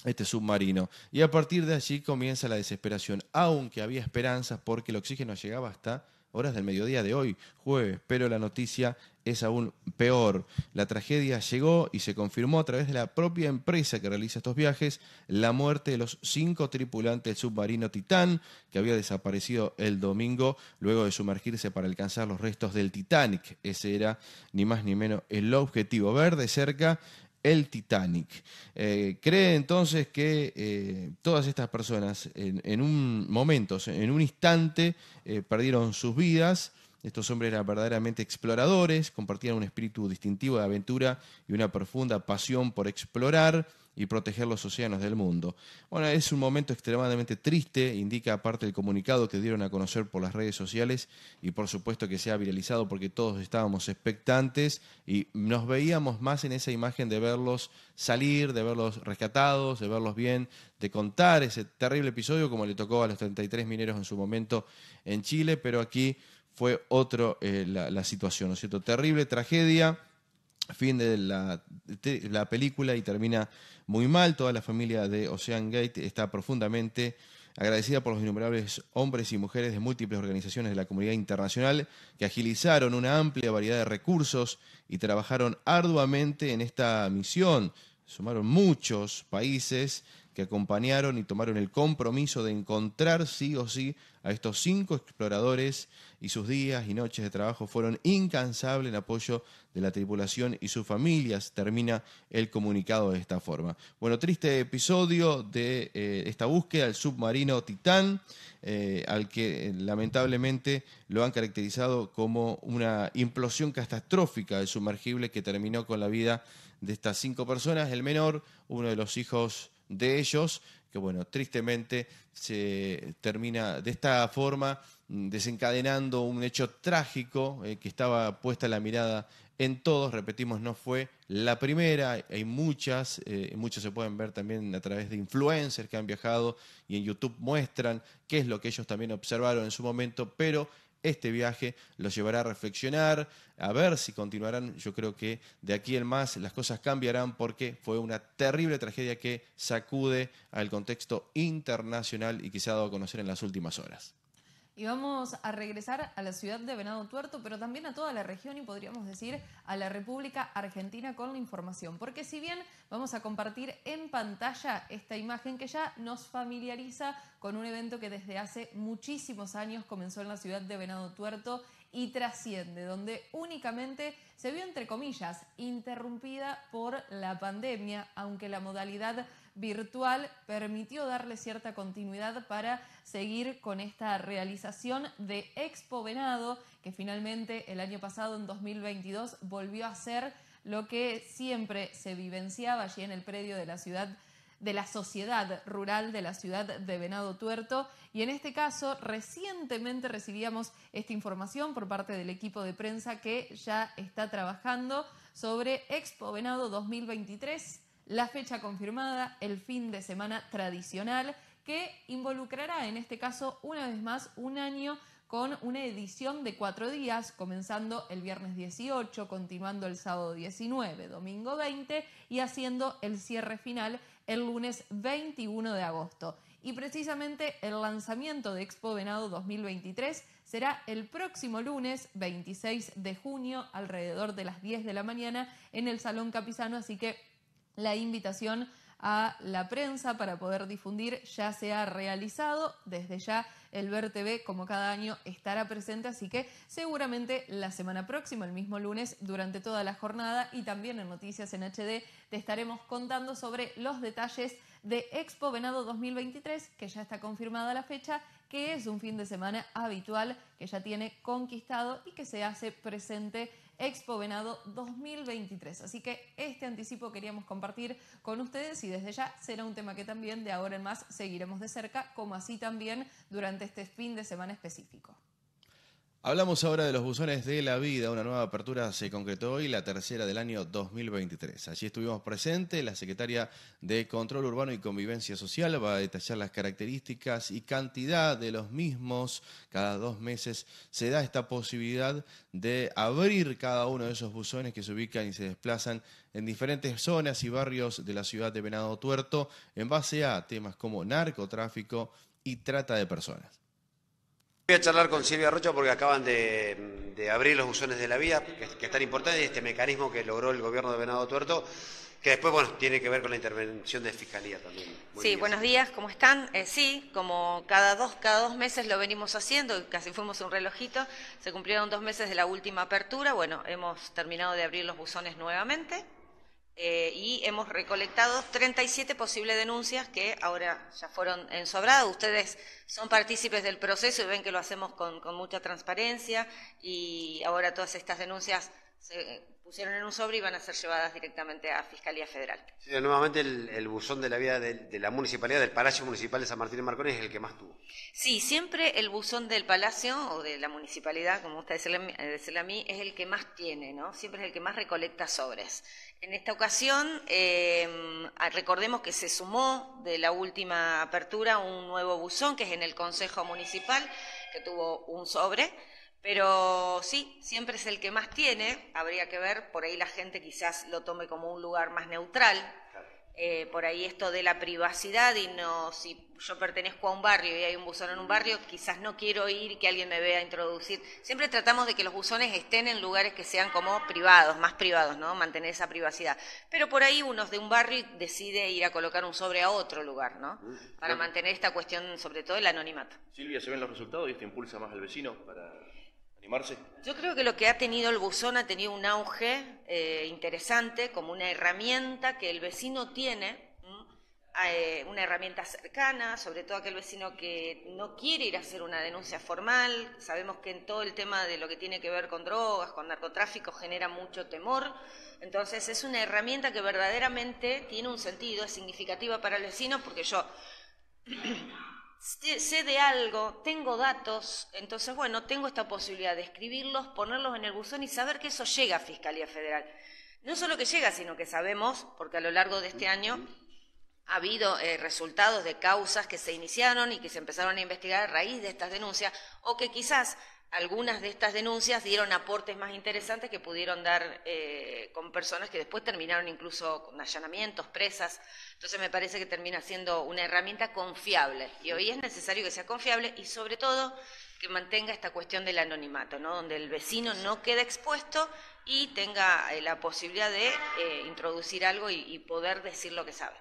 este submarino. Y a partir de allí comienza la desesperación, aunque había esperanzas porque el oxígeno llegaba hasta horas del mediodía de hoy, jueves, pero la noticia es aún peor. La tragedia llegó y se confirmó a través de la propia empresa que realiza estos viajes la muerte de los cinco tripulantes del submarino Titán, que había desaparecido el domingo luego de sumergirse para alcanzar los restos del Titanic. Ese era ni más ni menos el objetivo, ver de cerca el Titanic. Eh, cree entonces que eh, todas estas personas en, un momento, en un instante, eh, perdieron sus vidas Estos hombres eran verdaderamente exploradores, compartían un espíritu distintivo de aventura y una profunda pasión por explorar y proteger los océanos del mundo. Bueno, es un momento extremadamente triste, indica aparte el comunicado que dieron a conocer por las redes sociales y por supuesto que se ha viralizado porque todos estábamos expectantes y nos veíamos más en esa imagen de verlos salir, de verlos rescatados, de verlos bien, de contar ese terrible episodio como le tocó a los 33 mineros en su momento en Chile, pero aquí fue otro eh, la, la situación, ¿no es cierto? Terrible tragedia fin de la, la, película y termina muy mal. Toda la familia de Ocean Gate está profundamente agradecida por los innumerables hombres y mujeres de múltiples organizaciones de la comunidad internacional que agilizaron una amplia variedad de recursos y trabajaron arduamente en esta misión. Sumaron muchos países que acompañaron y tomaron el compromiso de encontrar sí o sí a estos cinco exploradores y sus días y noches de trabajo fueron incansables en apoyo de la tripulación y sus familias. Termina el comunicado de esta forma. Bueno, triste episodio de eh, esta búsqueda, el submarino Titán, eh, al que eh, lamentablemente lo han caracterizado como una implosión catastrófica del sumergible que terminó con la vida de estas cinco personas. El menor, uno de los hijos de ellos, que bueno, tristemente se termina de esta forma mm, desencadenando un hecho trágico eh, que estaba puesta la mirada en todos, repetimos, no fue la primera, hay muchas, eh, muchas se pueden ver también a través de influencers que han viajado y en YouTube muestran qué es lo que ellos también observaron en su momento, pero este viaje los llevará a reflexionar, a ver si continuarán. Yo creo que de aquí en más las cosas cambiarán porque fue una terrible tragedia que sacude al contexto internacional y que se ha dado a conocer en las últimas horas. Y vamos a regresar a la ciudad de Venado Tuerto, pero también a toda la región y podríamos decir a la República Argentina con la información. Porque si bien vamos a compartir en pantalla esta imagen que ya nos familiariza con un evento que desde hace muchísimos años comenzó en la ciudad de Venado Tuerto y trasciende, donde únicamente se vio, entre comillas, interrumpida por la pandemia, aunque la modalidad virtual permitió darle cierta continuidad para seguir con esta realización de Expo Venado, que finalmente el año pasado, en 2022, volvió a ser lo que siempre se vivenciaba allí en el predio de la ciudad de la sociedad rural de la ciudad de Venado Tuerto. Y en este caso, recientemente recibíamos esta información por parte del equipo de prensa que ya está trabajando sobre Expo Venado 2023, la fecha confirmada, el fin de semana tradicional que involucrará en este caso una vez más un año con una edición de cuatro días, comenzando el viernes 18, continuando el sábado 19, domingo 20 y haciendo el cierre final el lunes 21 de agosto. Y precisamente el lanzamiento de Expo Venado 2023 será el próximo lunes 26 de junio alrededor de las 10 de la mañana en el Salón Capizano, así que la invitación a la prensa para poder difundir ya se ha realizado. Desde ya el Ver TV, como cada año, estará presente, así que seguramente la semana próxima, el mismo lunes, durante toda la jornada y también en Noticias en HD, te estaremos contando sobre los detalles de Expo Venado 2023, que ya está confirmada la fecha, que es un fin de semana habitual que ya tiene conquistado y que se hace presente Expo Venado 2023. Así que este anticipo queríamos compartir con ustedes y desde ya será un tema que también de ahora en más seguiremos de cerca, como así también durante este fin de semana específico. Hablamos ahora de los buzones de la vida. Una nueva apertura se concretó hoy, la tercera del año 2023. Allí estuvimos presentes. La secretaria de Control Urbano y Convivencia Social va a detallar las características y cantidad de los mismos. Cada dos meses se da esta posibilidad de abrir cada uno de esos buzones que se ubican y se desplazan en diferentes zonas y barrios de la ciudad de Venado Tuerto en base a temas como narcotráfico y trata de personas. Voy a charlar con Silvia Rocha porque acaban de, abrir los buzones de la vía, que, es tan importante, este mecanismo que logró el gobierno de Venado Tuerto, que después, bueno, tiene que ver con la intervención de Fiscalía también. sí, buenos días, ¿cómo están? Eh, sí, como cada dos, cada dos meses lo venimos haciendo, casi fuimos un relojito, se cumplieron dos meses de la última apertura, bueno, hemos terminado de abrir los buzones nuevamente. Eh, y hemos recolectado 37 posibles denuncias que ahora ya fueron ensobradas. Ustedes son partícipes del proceso y ven que lo hacemos con, con mucha transparencia y ahora todas estas denuncias se pusieron en un sobre y van a ser llevadas directamente a Fiscalía Federal. Sí, nuevamente el, el buzón de la vida de, de la municipalidad, del Palacio Municipal de San Martín de Marconi, es el que más tuvo. Sí, siempre el buzón del palacio o de la municipalidad, como gusta decirle, eh, decirle a mí, es el que más tiene, ¿no? Siempre es el que más recolecta sobres. En esta ocasión, eh, recordemos que se sumó de la última apertura un nuevo buzón, que es en el Consejo Municipal, que tuvo un sobre. Pero sí, siempre es el que más tiene, habría que ver, por ahí la gente quizás lo tome como un lugar más neutral, eh, por ahí esto de la privacidad y no, si yo pertenezco a un barrio y hay un buzón en un barrio, quizás no quiero ir y que alguien me vea introducir. Siempre tratamos de que los buzones estén en lugares que sean como privados, más privados, ¿no? Mantener esa privacidad. Pero por ahí uno de un barrio decide ir a colocar un sobre a otro lugar, ¿no? Para mantener esta cuestión, sobre todo el anonimato. Silvia, ¿se ven los resultados y esto impulsa más al vecino para Yo creo que lo que ha tenido el buzón ha tenido un auge eh, interesante como una herramienta que el vecino tiene, eh, una herramienta cercana, sobre todo aquel vecino que no quiere ir a hacer una denuncia formal. Sabemos que en todo el tema de lo que tiene que ver con drogas, con narcotráfico, genera mucho temor. Entonces es una herramienta que verdaderamente tiene un sentido, es significativa para el vecino porque yo sé de algo, tengo datos, entonces, bueno, tengo esta posibilidad de escribirlos, ponerlos en el buzón y saber que eso llega a Fiscalía Federal. No solo que llega, sino que sabemos, porque a lo largo de este año ha habido eh, resultados de causas que se iniciaron y que se empezaron a investigar a raíz de estas denuncias, o que quizás algunas de estas denuncias dieron aportes más interesantes que pudieron dar eh, con personas que después terminaron incluso con allanamientos, presas. Entonces me parece que termina siendo una herramienta confiable. Y hoy es necesario que sea confiable y sobre todo que mantenga esta cuestión del anonimato, ¿no? donde el vecino no quede expuesto y tenga eh, la posibilidad de eh, introducir algo y, y poder decir lo que sabe.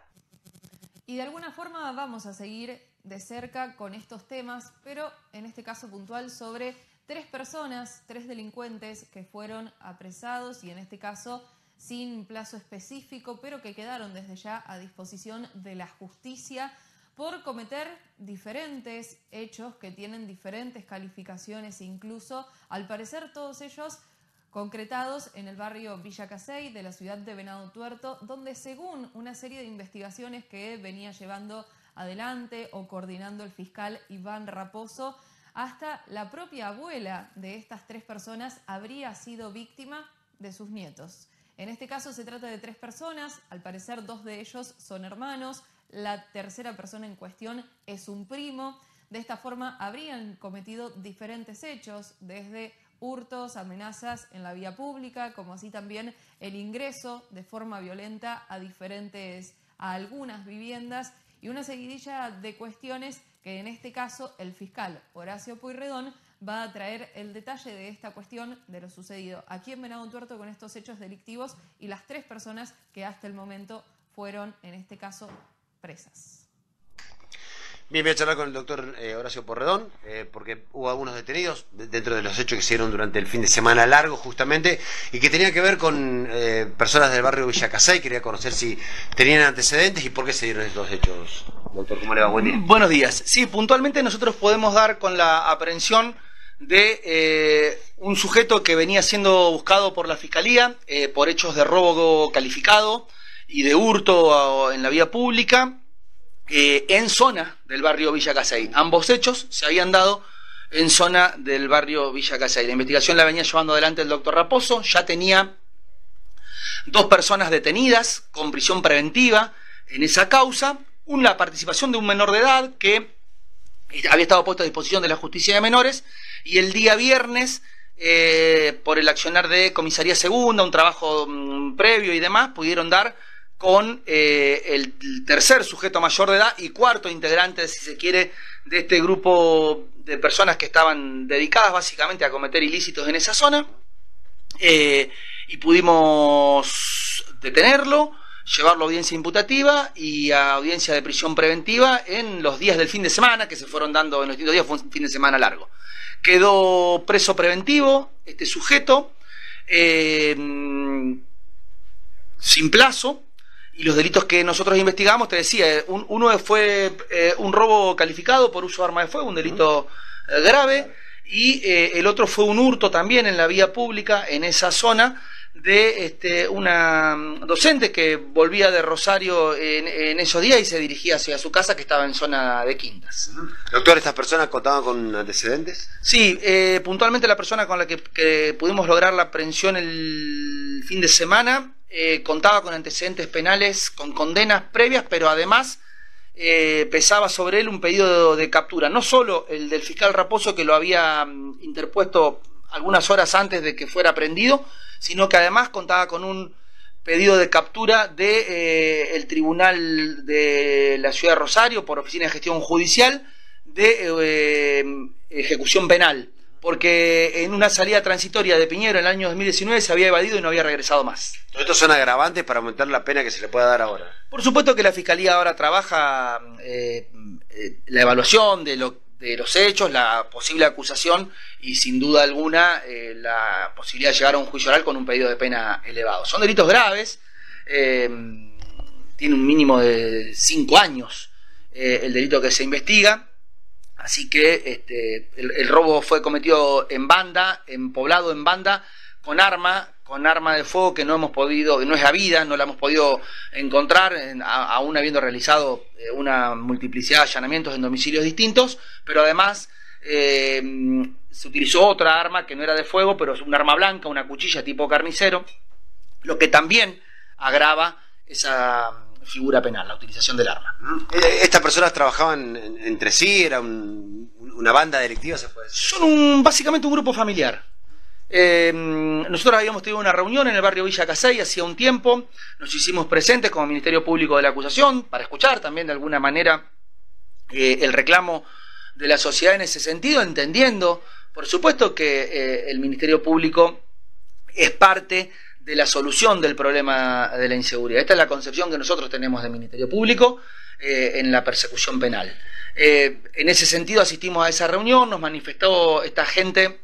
Y de alguna forma vamos a seguir de cerca con estos temas, pero en este caso puntual sobre tres personas, tres delincuentes que fueron apresados y en este caso sin plazo específico, pero que quedaron desde ya a disposición de la justicia por cometer diferentes hechos que tienen diferentes calificaciones, incluso al parecer todos ellos concretados en el barrio Villa Casey de la ciudad de Venado Tuerto, donde según una serie de investigaciones que venía llevando adelante o coordinando el fiscal Iván Raposo, hasta la propia abuela de estas tres personas habría sido víctima de sus nietos. En este caso se trata de tres personas, al parecer dos de ellos son hermanos, la tercera persona en cuestión es un primo. De esta forma habrían cometido diferentes hechos, desde hurtos, amenazas en la vía pública, como así también el ingreso de forma violenta a diferentes, a algunas viviendas y una seguidilla de cuestiones que en este caso el fiscal Horacio Pueyrredón va a traer el detalle de esta cuestión de lo sucedido aquí en Venado Tuerto con estos hechos delictivos y las tres personas que hasta el momento fueron, en este caso, presas. Bien, voy a charlar con el doctor eh, Horacio Porredón, eh, porque hubo algunos detenidos dentro de los hechos que se dieron durante el fin de semana largo, justamente, y que tenía que ver con eh, personas del barrio Villa Casay. Quería conocer si tenían antecedentes y por qué se dieron estos hechos. Doctor, ¿cómo le va? Buen día. Buenos días. Sí, puntualmente nosotros podemos dar con la aprehensión de un sujeto que venía siendo buscado por la Fiscalía por hechos de robo calificado y de hurto en la vía pública eh, en zona del barrio Villa Casey. Ambos hechos se habían dado en zona del barrio Villa Casey. La investigación la venía llevando adelante el doctor Raposo, ya tenía dos personas detenidas con prisión preventiva en esa causa, una participación de un menor de edad que había estado puesto a disposición de la justicia de menores y el día viernes eh, por el accionar de comisaría segunda, un trabajo mm, previo y demás, pudieron dar con eh, el tercer sujeto mayor de edad y cuarto integrante, si se quiere, de este grupo de personas que estaban dedicadas básicamente a cometer ilícitos en esa zona. Eh, y pudimos detenerlo, llevarlo a audiencia imputativa y a audiencia de prisión preventiva en los días del fin de semana, que se fueron dando en los distintos días, fue un fin de semana largo. Quedó preso preventivo este sujeto. Eh, sin plazo. Y los delitos que nosotros investigamos, te decía, eh, un- uno fue eh, un robo calificado por uso de arma de fuego, un delito eh, grave, y eh, el otro fue un hurto también en la vía pública, en esa zona, de este, una mm, docente que volvía de Rosario en, en esos días y se dirigía hacia su casa, que estaba en zona de Quintas. Doctor, ¿estas personas contaban con antecedentes? Sí, eh, puntualmente la persona con la que, que pudimos lograr la aprehensión el fin de semana eh, contaba con antecedentes penales, con condenas previas, pero además eh, pesaba sobre él un pedido de, captura, no solo el del fiscal Raposo que lo había mm, interpuesto algunas horas antes de que fuera aprendido, sino que además contaba con un pedido de captura de eh, el tribunal de la ciudad de Rosario por oficina de gestión judicial de eh, ejecución penal porque en una salida transitoria de Piñero en el año 2019 se había evadido y no había regresado más. Todo esto son agravantes para aumentar la pena que se le pueda dar ahora. Por supuesto que la Fiscalía ahora trabaja eh, eh, la evaluación de, lo- de los hechos, la posible acusación y sin duda alguna eh, la posibilidad de llegar a un juicio oral con un pedido de pena elevado. Son delitos graves, eh, tiene un mínimo de cinco años eh, el delito que se investiga. Así que este, el robo fue cometido en banda, en poblado en banda, con arma, con arma de fuego que no hemos podido, no es habida, no la hemos podido encontrar, aún habiendo realizado eh, una multiplicidad de allanamientos en domicilios distintos, pero además eh, se utilizó otra arma que no era de fuego, pero es un arma blanca, una cuchilla tipo carnicero, lo que también agrava esa figura penal, la utilización del arma. Eh, ¿Estas personas trabajaban en- entre sí? ¿Era un- una banda delictiva, se puede decir? Son un, básicamente un grupo familiar. Eh, nosotros habíamos tenido una reunión en el barrio Villa Casey hacía un tiempo, nos hicimos presentes como Ministerio Público de la Acusación para escuchar también de alguna manera eh, el reclamo de la sociedad en ese sentido, entendiendo, por supuesto, que eh, el Ministerio Público es parte de la solución del problema de la inseguridad. Esta es la concepción que nosotros tenemos del Ministerio Público en la persecución penal. En ese sentido asistimos a esa reunión, nos manifestó esta gente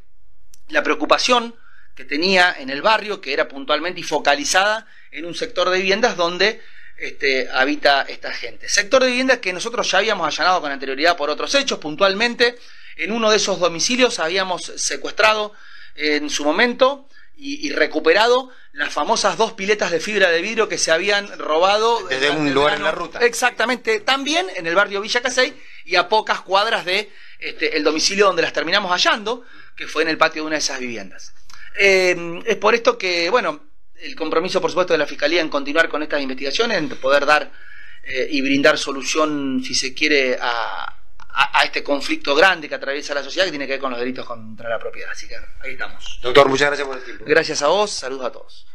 la preocupación que tenía en el barrio, que era puntualmente y focalizada en un sector de viviendas donde este, habita esta gente. Sector de viviendas que nosotros ya habíamos allanado con anterioridad por otros hechos, puntualmente en uno de esos domicilios habíamos secuestrado en su momento y, y recuperado las famosas dos piletas de fibra de vidrio que se habían robado Desde un lugar en la ruta. Exactamente, también en el barrio Villa Casey y a pocas cuadras de este, el domicilio donde las terminamos hallando, que fue en el patio de una de esas viviendas. Eh, es por esto que, bueno, el compromiso, por supuesto, de la Fiscalía en continuar con estas investigaciones, en poder dar eh, y brindar solución, si se quiere, a, a- a este conflicto grande que atraviesa la sociedad que tiene que ver con los delitos contra la propiedad. Así que ahí estamos. Doctor, muchas gracias por el tiempo. Gracias a vos, saludos a todos.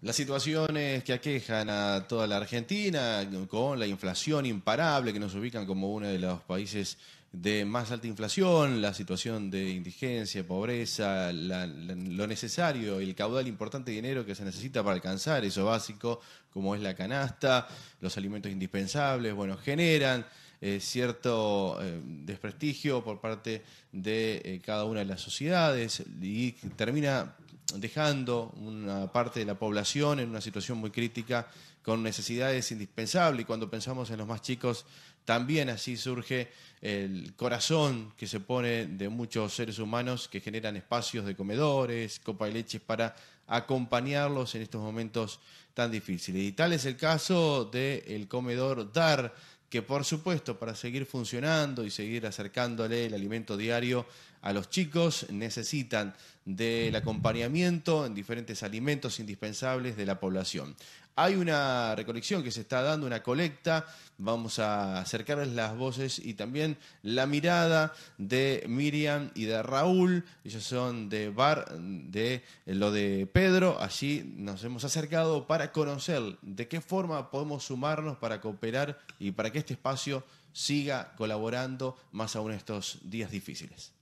Las situaciones que aquejan a toda la Argentina, con la inflación imparable que nos ubican como uno de los países de más alta inflación, la situación de indigencia, pobreza, la- lo necesario, el caudal importante de dinero que se necesita para alcanzar eso básico, como es la canasta, los alimentos indispensables, bueno, generan eh, cierto eh, desprestigio por parte de eh, cada una de las sociedades y termina dejando una parte de la población en una situación muy crítica con necesidades indispensables. Y cuando pensamos en los más chicos también así surge el corazón que se pone de muchos seres humanos que generan espacios de comedores, copa de leches para acompañarlos en estos momentos tan difíciles. Y tal es el caso del comedor DAR, que por supuesto para seguir funcionando y seguir acercándole el alimento diario a los chicos necesitan del acompañamiento en diferentes alimentos indispensables de la población. Hay una recolección que se está dando, una colecta, vamos a acercarles las voces y también la mirada de Miriam y de Raúl, ellos son de Bar, de lo de Pedro, allí nos hemos acercado para conocer de qué forma podemos sumarnos para cooperar y para que este espacio siga colaborando más aún estos días difíciles.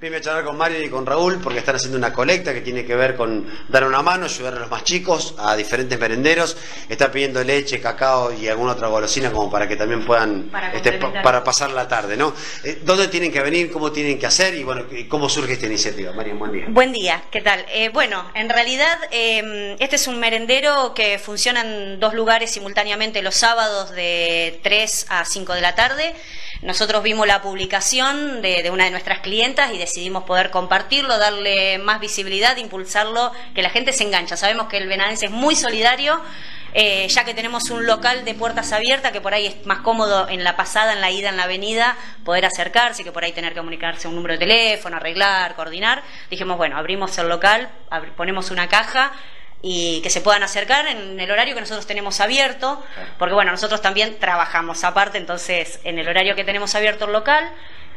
Voy a charlar con Mario y con Raúl porque están haciendo una colecta que tiene que ver con dar una mano, ayudar a los más chicos, a diferentes merenderos. Está pidiendo leche, cacao y alguna otra golosina como para que también puedan Para este, para pasar la tarde, ¿no? Eh, ¿Dónde tienen que venir? ¿Cómo tienen que hacer? Y bueno, ¿cómo surge esta iniciativa? Mario, buen día. Buen día, ¿qué tal? Eh, bueno, en realidad eh, este es un merendero que funciona en dos lugares simultáneamente los sábados de 3 a 5 de la tarde. Nosotros vimos la publicación de, de una de nuestras clientas y decidimos poder compartirlo, darle más visibilidad, impulsarlo, que la gente se engancha. Sabemos que el venadense es muy solidario. eh, ya que tenemos un local de puertas abiertas, que por ahí es más cómodo en la pasada, en la ida, en la avenida, poder acercarse, que por ahí tener que comunicarse un número de teléfono, arreglar, coordinar. Dijimos, bueno, abrimos el local, ponemos una caja y que se puedan acercar en el horario que nosotros tenemos abierto, porque bueno, nosotros también trabajamos aparte, entonces en el horario que tenemos abierto el local,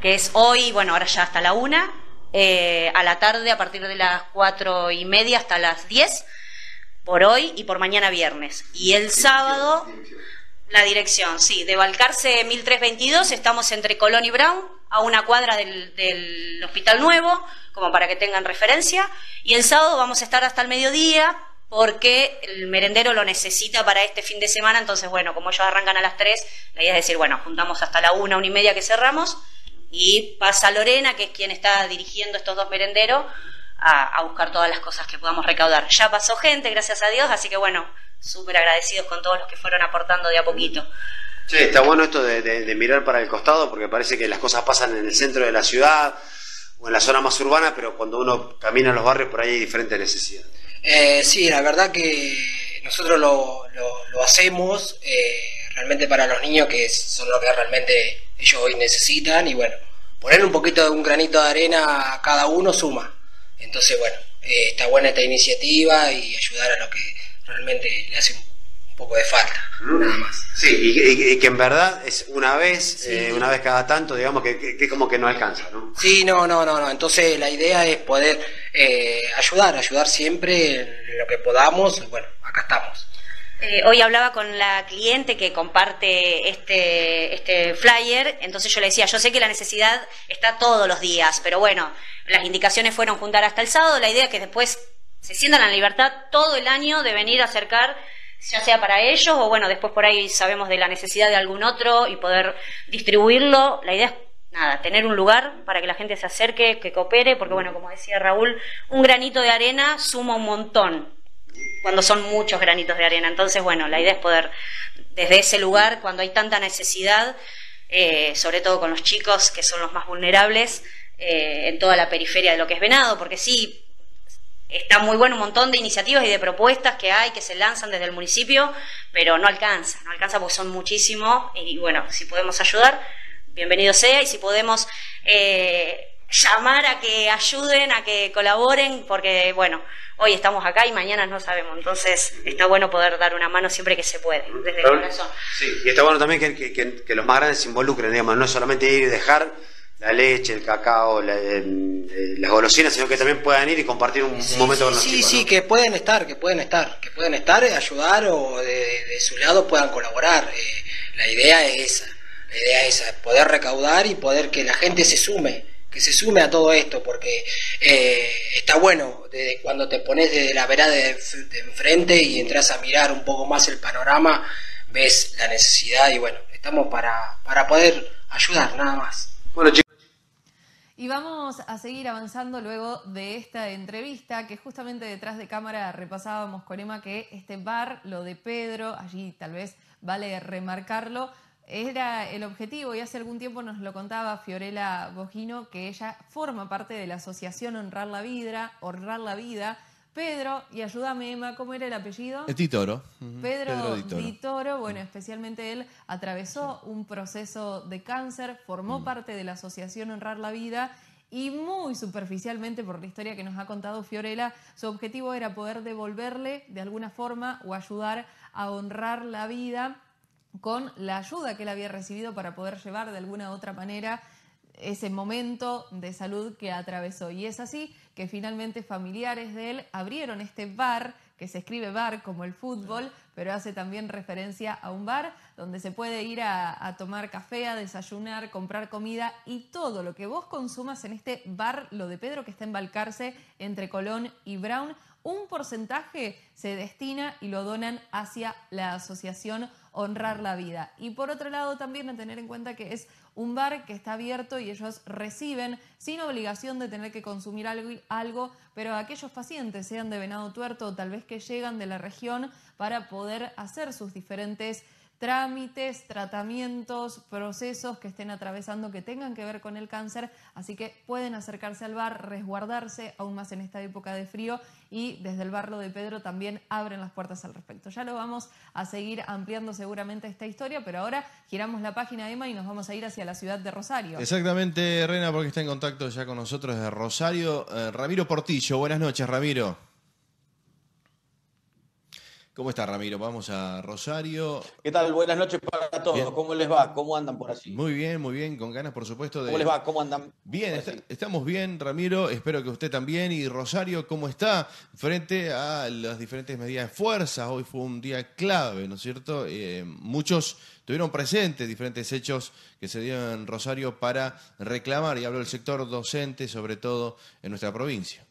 que es hoy, bueno, ahora ya hasta la una, eh, a la tarde a partir de las cuatro y media hasta las diez, por hoy y por mañana viernes. Y el sábado, la dirección, sí, de Balcarce 1322, estamos entre Colón y Brown, a una cuadra del, Hospital Nuevo, como para que tengan referencia. Y el sábado vamos a estar hasta el mediodía, porque el merendero lo necesita para este fin de semana. Entonces, bueno, como ellos arrancan a las 3, la idea es decir, bueno, juntamos hasta la una, una y media que cerramos. Y pasa Lorena, que es quien está dirigiendo estos dos merenderos, a, a buscar todas las cosas que podamos recaudar. Ya pasó gente, gracias a Dios, así que bueno, súper agradecidos con todos los que fueron aportando de a poquito. Sí, está bueno esto de, de- de mirar para el costado porque parece que las cosas pasan en el centro de la ciudad o en la zona más urbana, pero cuando uno camina en los barrios por ahí hay diferentes necesidades. Eh, sí, la verdad que nosotros lo, lo- lo hacemos eh, realmente para los niños que son lo que realmente ellos hoy necesitan y bueno, poner un poquito de un granito de arena a cada uno suma. Entonces bueno, eh, está buena esta iniciativa y ayudar a lo que realmente le hace un poco de falta, nada más. Sí, y, y- y que en verdad es una vez, eh, una vez cada tanto, digamos que, que- que como que no alcanza, ¿no? Sí, no, no, no, no. Entonces la idea es poder eh, ayudar, ayudar siempre en lo que podamos. Bueno, acá estamos. Eh, hoy hablaba con la cliente que comparte este, este flyer, entonces yo le decía, yo sé que la necesidad está todos los días, pero bueno, las indicaciones fueron juntar hasta el sábado, la idea es que después se sientan en la libertad todo el año de venir a acercar, ya sea para ellos o bueno, después por ahí sabemos de la necesidad de algún otro y poder distribuirlo. La idea es nada, tener un lugar para que la gente se acerque, que coopere, porque bueno, como decía Raúl, un granito de arena suma un montón cuando son muchos granitos de arena. Entonces, bueno, la idea es poder, desde ese lugar, cuando hay tanta necesidad, eh, sobre todo con los chicos, que son los más vulnerables, eh, en toda la periferia de lo que es Venado, porque sí, está muy bueno un montón de iniciativas y de propuestas que hay, que se lanzan desde el municipio, pero no alcanza, no alcanza porque son muchísimos, y bueno, si podemos ayudar, bienvenido sea, y si podemos... eh, llamar a que ayuden, a que colaboren, porque bueno, hoy estamos acá y mañana no sabemos, entonces está bueno poder dar una mano siempre que se puede, desde el corazón. Sí, y está bueno también que, que- que- que los más grandes se involucren, digamos, no solamente ir y dejar la leche, el cacao, la- eh, eh, las golosinas, sino que también puedan ir y compartir un, momento con los Sí, chicos. sí, ¿no? que pueden estar, que pueden estar, que pueden estar, eh, ayudar o de, de su lado puedan colaborar. Eh, la idea es esa, la idea es esa, poder recaudar y poder que la gente se sume, que se sume a todo esto, porque eh, está bueno de cuando te pones de la vereda de, de enfrente y entras a mirar un poco más el panorama, ves la necesidad y bueno, estamos para, para poder ayudar, nada más. Bueno, chicos. Y vamos a seguir avanzando luego de esta entrevista, que justamente detrás de cámara repasábamos con Emma que este bar, lo de Pedro, allí tal vez vale remarcarlo, era el objetivo y hace algún tiempo nos lo contaba Fiorella Bogino que ella forma parte de la asociación Honrar la Vida, Honrar la Vida. Pedro, y ayúdame Emma, ¿cómo era el apellido? Titoro. Pedro, Di Toro. Di Toro, bueno, especialmente él atravesó un proceso de cáncer, formó Mm. parte de la asociación Honrar la Vida y muy superficialmente por la historia que nos ha contado Fiorella, su objetivo era poder devolverle de alguna forma o ayudar a honrar la vida con la ayuda que él había recibido para poder llevar de alguna u otra manera ese momento de salud que atravesó. Y es así que finalmente familiares de él abrieron este bar que se escribe bar como el fútbol, pero hace también referencia a un bar donde se puede ir a, a tomar café, a desayunar, comprar comida y todo lo que vos consumas en este bar, lo de Pedro que está en Balcarce entre Colón y Brown, un porcentaje se destina y lo donan hacia la asociación Honrar la Vida. Y por otro lado también a tener en cuenta que es un bar que está abierto y ellos reciben sin obligación de tener que consumir algo, algo pero aquellos pacientes, sean de venado tuerto o tal vez que llegan de la región, para poder hacer sus diferentes trámites, tratamientos, procesos que estén atravesando que tengan que ver con el cáncer, así que pueden acercarse al bar, resguardarse aún más en esta época de frío y desde el barrio de Pedro también abren las puertas al respecto. Ya lo vamos a seguir ampliando seguramente esta historia, pero ahora giramos la página Emma y nos vamos a ir hacia la ciudad de Rosario. Exactamente, Rena, porque está en contacto ya con nosotros de Rosario. Eh, Ramiro Portillo, buenas noches, Ramiro. ¿Cómo está Ramiro? Vamos a Rosario. ¿Qué tal? Buenas noches para todos. Bien. ¿Cómo les va? ¿Cómo andan por allí? Muy bien, muy bien, con ganas por supuesto de... ¿Cómo les va? ¿Cómo andan? Bien, está- estamos bien, Ramiro, espero que usted también. Y Rosario, ¿cómo está frente a las diferentes medidas de fuerza? Hoy fue un día clave, ¿no es cierto? Eh, muchos tuvieron presentes diferentes hechos que se dieron en Rosario para reclamar, y hablo del sector docente, sobre todo en nuestra provincia.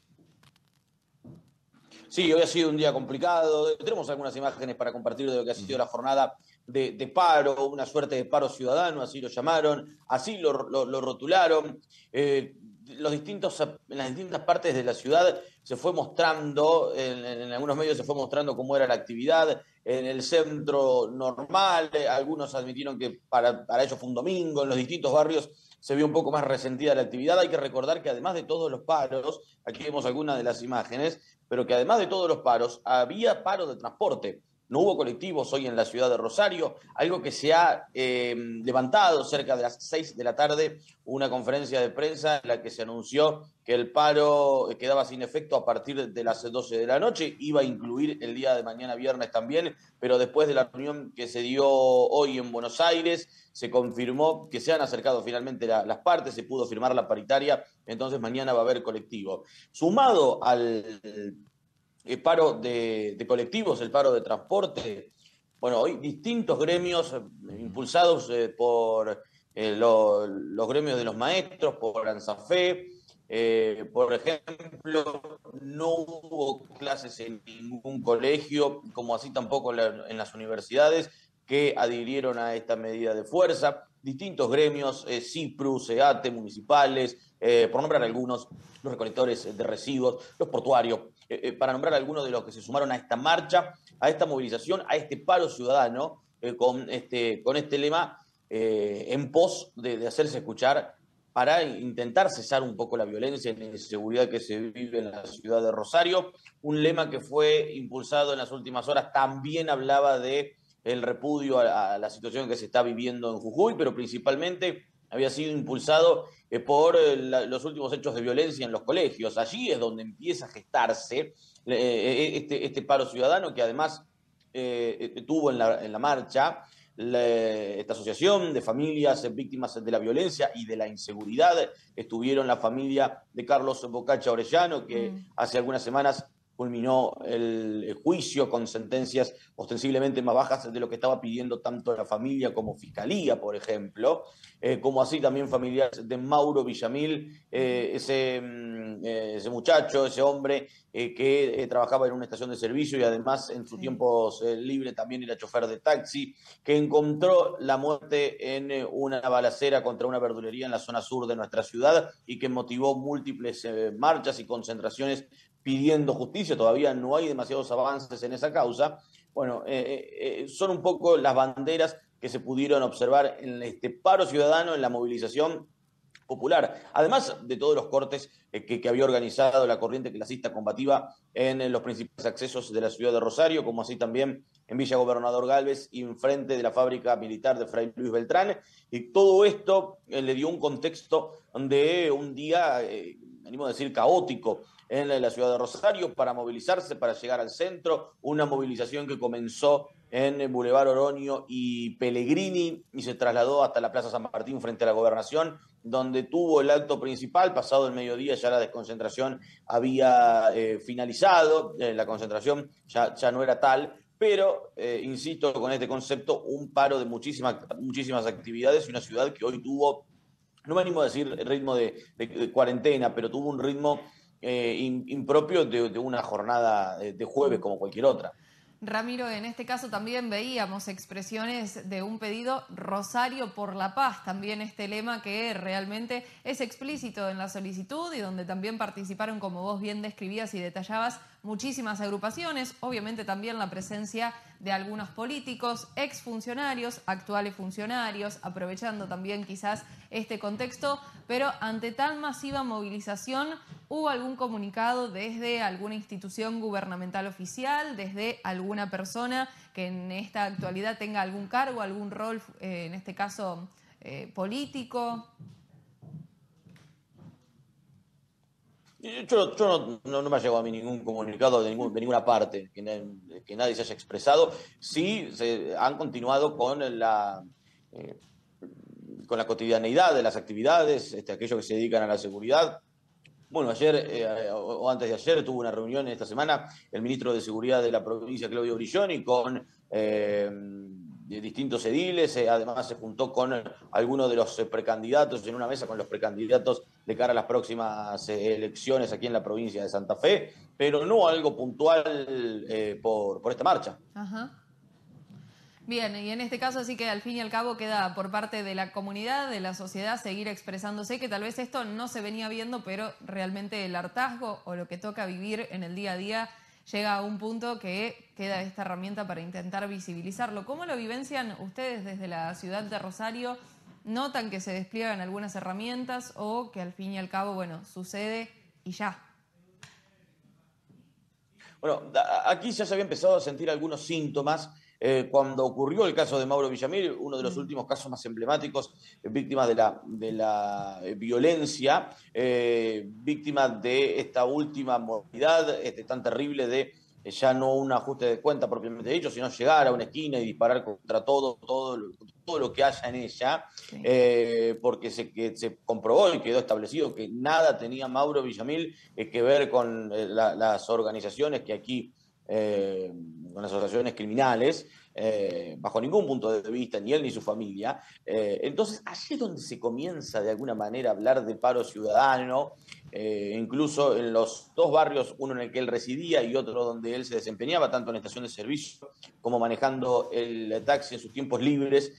Sí, hoy ha sido un día complicado. Tenemos algunas imágenes para compartir de lo que ha sido la jornada de, de paro, una suerte de paro ciudadano, así lo llamaron, así lo, lo- lo rotularon. Eh, los distintos, en las distintas partes de la ciudad se fue mostrando, en, en algunos medios se fue mostrando cómo era la actividad, en el centro normal, eh, algunos admitieron que para, para ellos fue un domingo, en los distintos barrios se vio un poco más resentida la actividad. Hay que recordar que además de todos los paros, aquí vemos algunas de las imágenes, pero que además de todos los paros, había paro de transporte. No hubo colectivos hoy en la ciudad de Rosario, algo que se ha eh, levantado cerca de las 6 de la tarde, una conferencia de prensa en la que se anunció que el paro quedaba sin efecto a partir de las 12 de la noche, iba a incluir el día de mañana viernes también, pero después de la reunión que se dio hoy en Buenos Aires, se confirmó que se han acercado finalmente la- las partes, se pudo firmar la paritaria, entonces mañana va a haber colectivo. Sumado al el paro de, colectivos, el paro de transporte. Bueno, hoy distintos gremios eh, impulsados eh, por eh, lo- los gremios de los maestros, por ANSAFE. por ejemplo, no hubo clases en ningún colegio, como así tampoco en la- en las universidades, que adhirieron a esta medida de fuerza. Distintos gremios, eh, CIPRU, SEATE, municipales, por nombrar algunos, los recolectores de residuos, los portuarios, eh, eh, para nombrar algunos de los que se sumaron a esta marcha, a esta movilización, a este paro ciudadano, eh, con, este, con este lema en pos de, hacerse escuchar para intentar cesar un poco la violencia y la inseguridad que se vive en la ciudad de Rosario. Un lema que fue impulsado en las últimas horas también hablaba de el repudio a, a la situación que se está viviendo en Jujuy, pero principalmente había sido impulsado eh, por eh, la- los últimos hechos de violencia en los colegios. Allí es donde empieza a gestarse eh, este, este paro ciudadano que además tuvo en la, en la marcha la- esta asociación de familias víctimas de la violencia y de la inseguridad. Estuvieron la familia de Carlos Bocacha Orellano, que hace algunas semanas culminó el, juicio con sentencias ostensiblemente más bajas de lo que estaba pidiendo tanto la familia como fiscalía, por ejemplo, eh, como así también familiares de Mauro Villamil, eh, ese, mm, eh, ese muchacho, ese hombre que trabajaba en una estación de servicio y además en su tiempo eh, libre también era chofer de taxi, que encontró la muerte en una balacera contra una verdulería en la zona sur de nuestra ciudad y que motivó múltiples marchas y concentraciones pidiendo justicia. Todavía no hay demasiados avances en esa causa. Bueno, eh, eh, son un poco las banderas que se pudieron observar en este paro ciudadano, en la movilización popular, además de todos los cortes eh, que, había organizado la corriente clasista combativa en eh, los principales accesos de la ciudad de Rosario, como así también en Villa Gobernador Galvez y enfrente de la fábrica militar de Fray Luis Beltrán. Y todo esto eh, le dio un contexto de un día eh, animo a decir, caótico en la ciudad de Rosario para movilizarse, para llegar al centro, una movilización que comenzó en Boulevard Oroño y Pellegrini y se trasladó hasta la Plaza San Martín frente a la gobernación, donde tuvo el acto principal, pasado el mediodía ya la desconcentración había eh, finalizado, eh, la concentración ya, ya no era tal, pero, eh, insisto con este concepto, un paro de muchísimas, muchísimas actividades y una ciudad que hoy tuvo, no me animo a decir el ritmo de cuarentena, pero tuvo un ritmo eh, impropio de, una jornada de jueves como cualquier otra. Ramiro, en este caso también veíamos expresiones de un pedido Rosario por la paz, también este lema que realmente es explícito en la solicitud y donde también participaron, como vos bien describías y detallabas, muchísimas agrupaciones, obviamente también la presencia de algunos políticos, exfuncionarios, actuales funcionarios, aprovechando también quizás este contexto, pero ante tan masiva movilización, ¿hubo algún comunicado desde alguna institución gubernamental oficial, desde alguna persona que en esta actualidad tenga algún cargo, algún rol, eh, en este caso eh, político? Yo, no, me ha llegado a mí ningún comunicado de, ninguna parte que, na- que nadie se haya expresado. Sí, se han continuado con la, eh, con la cotidianeidad de las actividades, este, aquellos que se dedican a la seguridad. Bueno, ayer eh, o antes de ayer tuvo una reunión esta semana el ministro de Seguridad de la provincia, Claudio Brilloni, con eh, distintos ediles. eh, además, se juntó con algunos de los eh, precandidatos en una mesa con los precandidatos de cara a las próximas eh, elecciones aquí en la provincia de Santa Fe, pero no algo puntual por, por esta marcha. Ajá. Bien, y en este caso así que al fin y al cabo queda por parte de la comunidad, de la sociedad, seguir expresándose, que tal vez esto no se venía viendo, pero realmente el hartazgo o lo que toca vivir en el día a día llega a un punto que queda esta herramienta para intentar visibilizarlo. ¿Cómo lo vivencian ustedes desde la ciudad de Rosario? ¿Notan que se despliegan algunas herramientas o que al fin y al cabo, bueno, sucede y ya? Bueno, aquí ya se había empezado a sentir algunos síntomas eh, cuando ocurrió el caso de Mauro Villamil, uno de los últimos casos más emblemáticos, eh, víctimas de la, de la eh, violencia, eh, víctimas de esta última modalidad este, tan terrible de ya no un ajuste de cuenta propiamente dicho, sino llegar a una esquina y disparar contra todo, todo, lo- todo lo que haya en ella, eh, porque se, que se comprobó y quedó establecido que nada tenía Mauro Villamil eh, que ver con eh, la- las organizaciones que aquí, eh, con asociaciones criminales, eh, bajo ningún punto de vista, ni él ni su familia. Eh, entonces, allí es donde se comienza de alguna manera a hablar de paro ciudadano, eh, incluso en los dos barrios, uno en el que él residía y otro donde él se desempeñaba, tanto en estación de servicio como manejando el taxi en sus tiempos libres,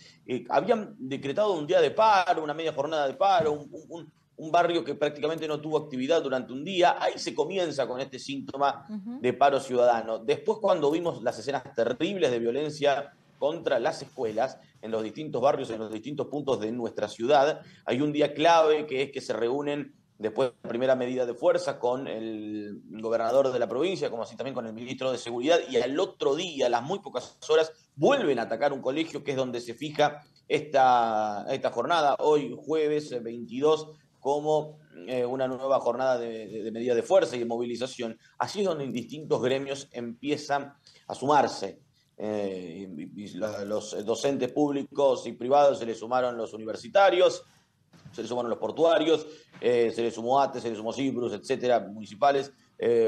habían decretado un día de paro, una media jornada de paro, un- un- barrio que prácticamente no tuvo actividad durante un día. Ahí se comienza con este síntoma de paro ciudadano. Después, cuando vimos las escenas terribles de violencia contra las escuelas en los distintos barrios, en los distintos puntos de nuestra ciudad, hay un día clave que es que se reúnen después de la primera medida de fuerza con el gobernador de la provincia, como así también con el ministro de Seguridad, y al otro día, a las muy pocas horas, vuelven a atacar un colegio que es donde se fija esta, esta jornada, hoy jueves eh, 22, como eh, una nueva jornada de, de, medida de fuerza y de movilización. Allí es donde distintos gremios empiezan a sumarse. Eh, los docentes públicos y privados se le sumaron los universitarios, se le sumaron los portuarios, eh, se le sumó ATE, se le sumó Ciprus, etcétera, municipales,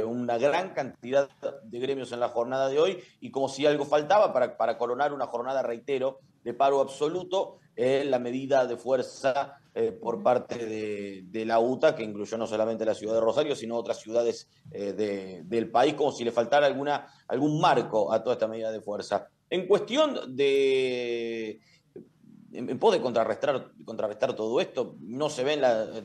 una gran cantidad de gremios en la jornada de hoy, y como si algo faltaba para coronar una jornada, reitero, de paro absoluto, eh, la medida de fuerza eh, por parte de, de la UTA, que incluyó no solamente la ciudad de Rosario, sino otras ciudades eh, de- del país, como si le faltara alguna, algún marco a toda esta medida de fuerza. En cuestión de, en, pos de contrarrestar, contrarrestar todo esto, no se ven las eh,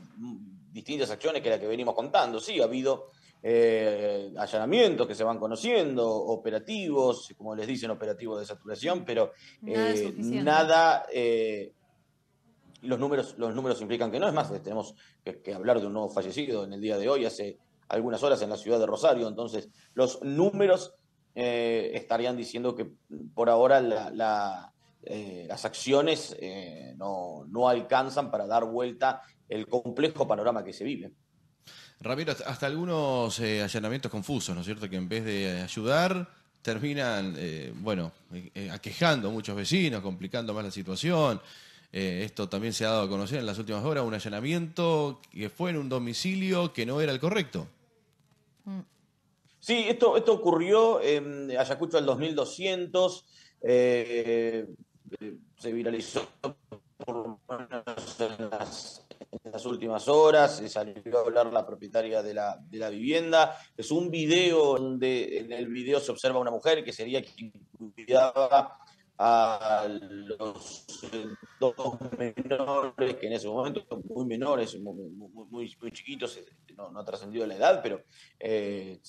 distintas acciones que las que venimos contando. Sí, ha habido eh, allanamientos que se van conociendo, operativos, como les dicen, operativos de saturación, pero Nada eh, nada, eh, los, números, los números implican que no. Es más, tenemos que, que hablar de un nuevo fallecido en el día de hoy, hace algunas horas en la ciudad de Rosario. Entonces, los números estarían diciendo que por ahora la- la, las acciones no, no alcanzan para dar vuelta el complejo panorama que se vive. Ramiro, hasta, algunos eh, allanamientos confusos, ¿no es cierto? Que en vez de ayudar, terminan, eh, bueno, eh, aquejando a muchos vecinos, complicando más la situación. Esto también se ha dado a conocer en las últimas horas, un allanamiento que fue en un domicilio que no era el correcto. Sí, esto, esto ocurrió en Ayacucho del 2200. eh, eh, se viralizó por las, en las últimas horas. Se salió a hablar la propietaria de la, de la vivienda. Es un video donde en el video se observa una mujer que sería quien cuidaba a los eh, dos menores que en ese momento muy menores, muy, muy, chiquitos, eh, no, no ha trascendido la edad, pero eh,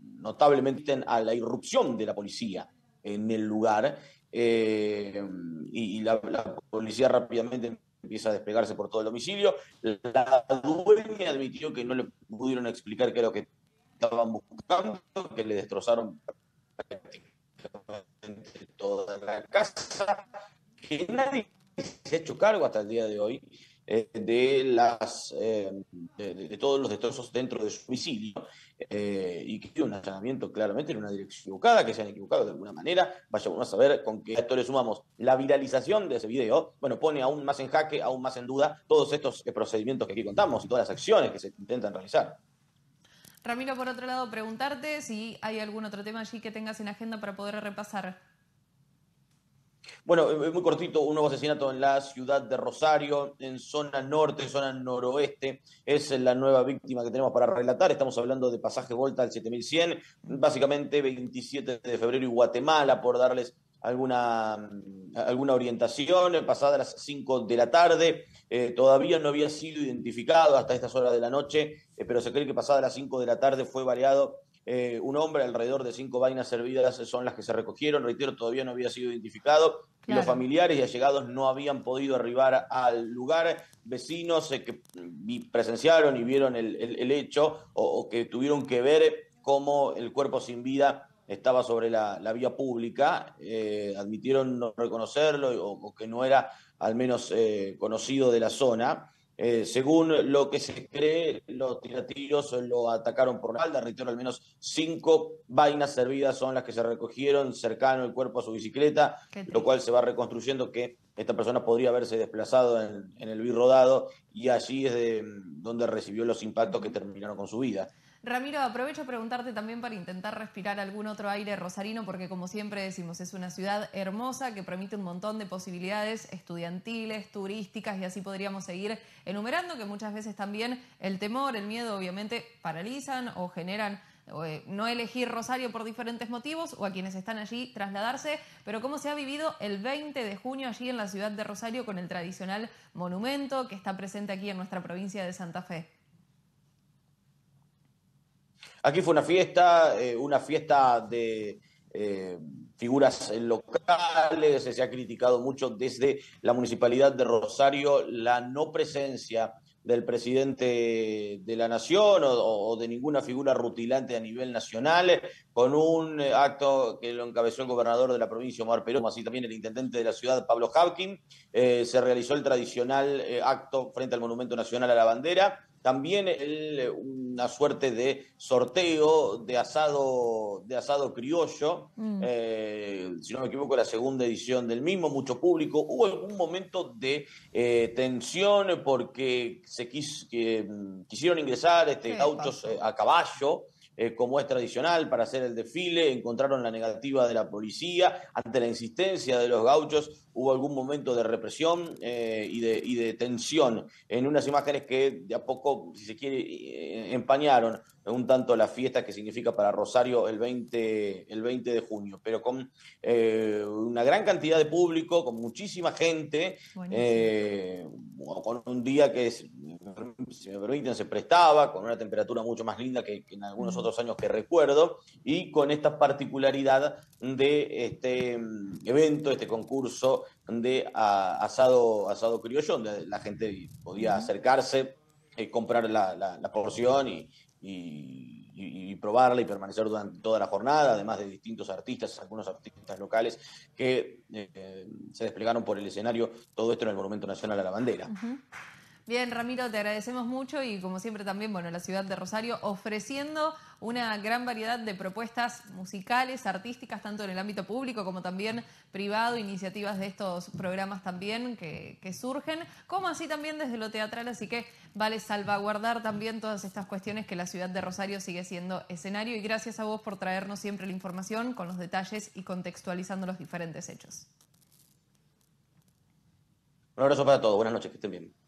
notablemente a la irrupción de la policía en el lugar eh, y, la policía rápidamente empieza a despegarse por todo el domicilio. La dueña admitió que no le pudieron explicar qué era lo que estaban buscando, que le destrozaron prácticamente toda la casa, que nadie se ha hecho cargo hasta el día de hoy eh, de las eh, de, todos los destrozos dentro de su domicilio eh, y que un allanamiento claramente en una dirección equivocada, que se han equivocado de alguna manera. Vaya uno a saber con qué esto le sumamos la viralización de ese video, bueno, pone aún más en jaque, aún más en duda todos estos procedimientos que aquí contamos y todas las acciones que se intentan realizar. Ramiro, por otro lado, preguntarte si hay algún otro tema allí que tengas en agenda para poder repasar. Bueno, muy cortito, un nuevo asesinato en la ciudad de Rosario, en zona norte, zona noroeste. Es la nueva víctima que tenemos para relatar. Estamos hablando de pasaje Volta al 7100, básicamente 27 de febrero y Guatemala, por darles alguna, alguna orientación. Pasada las 5 de la tarde, eh, todavía no había sido identificado hasta estas horas de la noche, eh, pero se cree que pasada las 5 de la tarde fue variado eh, un hombre, alrededor de cinco vainas servidas son las que se recogieron, reitero, todavía no había sido identificado. y Los familiares y allegados no habían podido arribar al lugar. Vecinos eh, que vi- presenciaron y vieron el, el- el hecho o, o que tuvieron que ver cómo el cuerpo sin vida estaba sobre la, la vía pública, eh, admitieron no reconocerlo o, o que no era al menos conocido de la zona. Eh, según lo que se cree, los tiratiros lo atacaron por la espalda. Reitero, al menos cinco vainas servidas son las que se recogieron cercano el cuerpo a su bicicleta, lo cual se va reconstruyendo que esta persona podría haberse desplazado en, en el birrodado y allí es de, donde recibió los impactos que terminaron con su vida. Ramiro, aprovecho a preguntarte también para intentar respirar algún otro aire rosarino, porque como siempre decimos, es una ciudad hermosa que permite un montón de posibilidades estudiantiles, turísticas, y así podríamos seguir enumerando, que muchas veces también el temor, el miedo, obviamente, paralizan o generan eh, no elegir Rosario por diferentes motivos o a quienes están allí trasladarse, pero cómo se ha vivido el 20 de junio allí en la ciudad de Rosario con el tradicional monumento que está presente aquí en nuestra provincia de Santa Fe. Aquí fue una fiesta, eh, una fiesta de eh, figuras locales, se ha criticado mucho desde la Municipalidad de Rosario la no presencia del presidente de la nación o, de ninguna figura rutilante a nivel nacional, con un acto que lo encabezó el gobernador de la provincia, Omar Perón, así también el intendente de la ciudad, Pablo Hawking. Eh, se realizó el tradicional eh, acto frente al Monumento Nacional a la Bandera. También el- una suerte de sorteo de asado, de asado criollo, Mm. eh, si no me equivoco, la segunda edición del mismo, mucho público. Hubo algún momento de eh, tensión porque se quis- que, mm, quisieron ingresar este, ¿Qué autos eh, a caballo. eh, como es tradicional para hacer el desfile, encontraron la negativa de la policía, ante la insistencia de los gauchos hubo algún momento de represión eh, y, de, y de tensión en unas imágenes que de a poco, si se quiere, eh, empañaron un tanto la fiesta que significa para Rosario el 20, el 20 de junio, pero con eh, una gran cantidad de público, con muchísima gente, eh, con un día que, es- si me permiten, se prestaba, con una temperatura mucho más linda que, que en algunos Mm. otros años que recuerdo, y con esta particularidad de este mm, evento, este concurso de ah, asado, asado criollo, donde la gente podía acercarse, eh, comprar la, la- la porción y, y- y- y probarla y permanecer durante toda la jornada, además de distintos artistas, algunos artistas locales que eh, se desplegaron por el escenario, todo esto en el Monumento Nacional a la Bandera. Bien, Ramiro, te agradecemos mucho y como siempre también, bueno, la ciudad de Rosario ofreciendo una gran variedad de propuestas musicales, artísticas, tanto en el ámbito público como también privado, iniciativas de estos programas también que, que surgen, como así también desde lo teatral, así que vale salvaguardar también todas estas cuestiones que la ciudad de Rosario sigue siendo escenario y gracias a vos por traernos siempre la información con los detalles y contextualizando los diferentes hechos. Un abrazo para todos, buenas noches, que estén bien.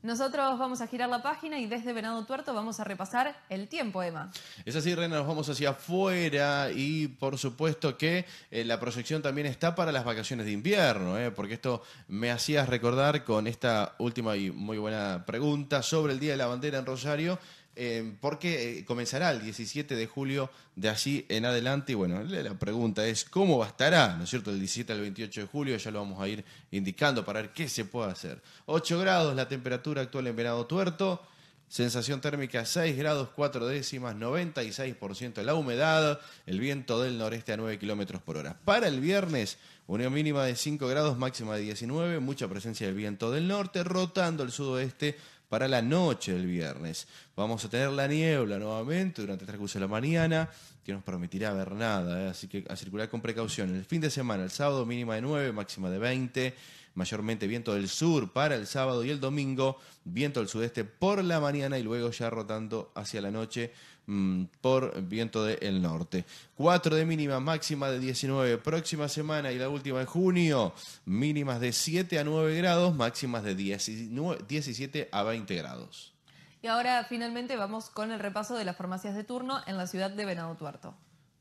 Nosotros vamos a girar la página y desde Venado Tuerto vamos a repasar el tiempo, Emma. Es así, Reina, nos vamos hacia afuera y por supuesto que eh, la proyección también está para las vacaciones de invierno, eh, porque esto me hacías recordar con esta última y muy buena pregunta sobre el Día de la Bandera en Rosario. Eh, porque eh, comenzará el 17 de julio de allí en adelante. Y bueno, la pregunta es, ¿cómo estará? ¿No es cierto? El 17 al 28 de julio ya lo vamos a ir indicando para ver qué se puede hacer. 8 grados la temperatura actual en Venado Tuerto. Sensación térmica 6 grados 4 décimas, 96% la humedad, el viento del noreste a 9 kilómetros por hora. Para el viernes, una mínima de 5 grados, máxima de 19, mucha presencia del viento del norte, rotando el sudoeste para la noche del viernes. Vamos a tener la niebla nuevamente durante el transcurso de la mañana, que nos permitirá ver nada, ¿eh? así que a circular con precaución. El fin de semana, el sábado mínima de 9, máxima de 20, mayormente viento del sur para el sábado y el domingo, viento del sudeste por la mañana y luego ya rotando hacia la noche mm, por viento del norte. 4 de mínima, máxima de 19 próxima semana y la última de junio, mínimas de 7 a 9 grados, máximas de 19 17 a 20 grados. Y ahora finalmente vamos con el repaso de las farmacias de turno en la ciudad de Venado Tuerto.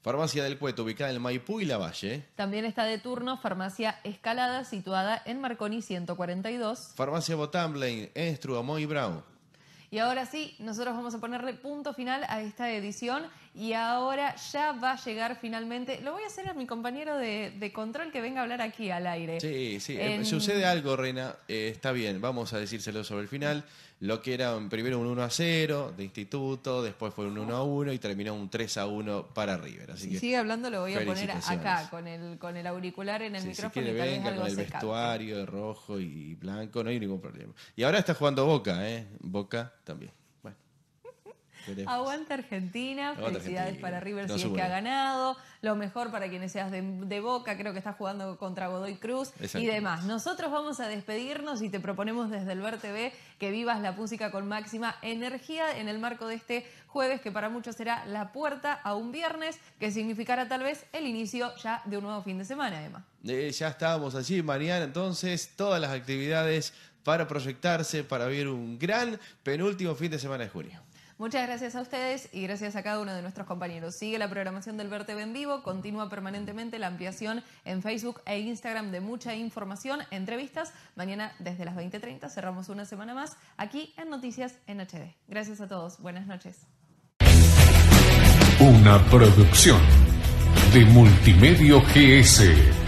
Farmacia del Cueto, ubicada en Maipú y la Valle. También está de turno Farmacia Escalada, situada en Marconi 142. Farmacia Botamblein, en Estrugamoy y Brau. Y ahora sí, nosotros vamos a ponerle punto final a esta edición y ahora ya va a llegar finalmente. Lo voy a hacer a mi compañero de, de control que venga a hablar aquí al aire. Sí, sí. eh, En- Sucede algo, Reina. eh, está bien, vamos a decírselo sobre el final. Lo que era primero un 1 a 0 de instituto, después fue un 1 a 1 y terminó un 3 a 1 para River. Así Si que sigue hablando lo voy a poner acá con el, con el auricular en el Sí, si micrófono quiere y tal vez venga algo con el vestuario de rojo y blanco, no hay ningún problema. Y ahora está jugando Boca, ¿eh? Boca también. Bueno. veremos. Aguanta Argentina, Aguanta felicidades Argentina. para River No si es sube. que ha ganado, lo mejor para quienes seas de, de Boca, creo que está jugando contra Godoy Cruz y demás. Nosotros vamos a despedirnos y te proponemos desde el Ver TV que vivas la música con máxima energía en el marco de este jueves que para muchos será la puerta a un viernes que significará tal vez el inicio ya de un nuevo fin de semana, Emma. Eh, ya estábamos allí mañana, entonces todas las actividades para proyectarse, para vivir un gran penúltimo fin de semana de junio. Muchas gracias a ustedes y gracias a cada uno de nuestros compañeros. Sigue la programación del Ver TV en vivo, continúa permanentemente la ampliación en Facebook e Instagram de mucha información, entrevistas. Mañana desde las 20.30 cerramos una semana más aquí en Noticias en. Gracias a todos, buenas noches. Una producción de Multimedio GS.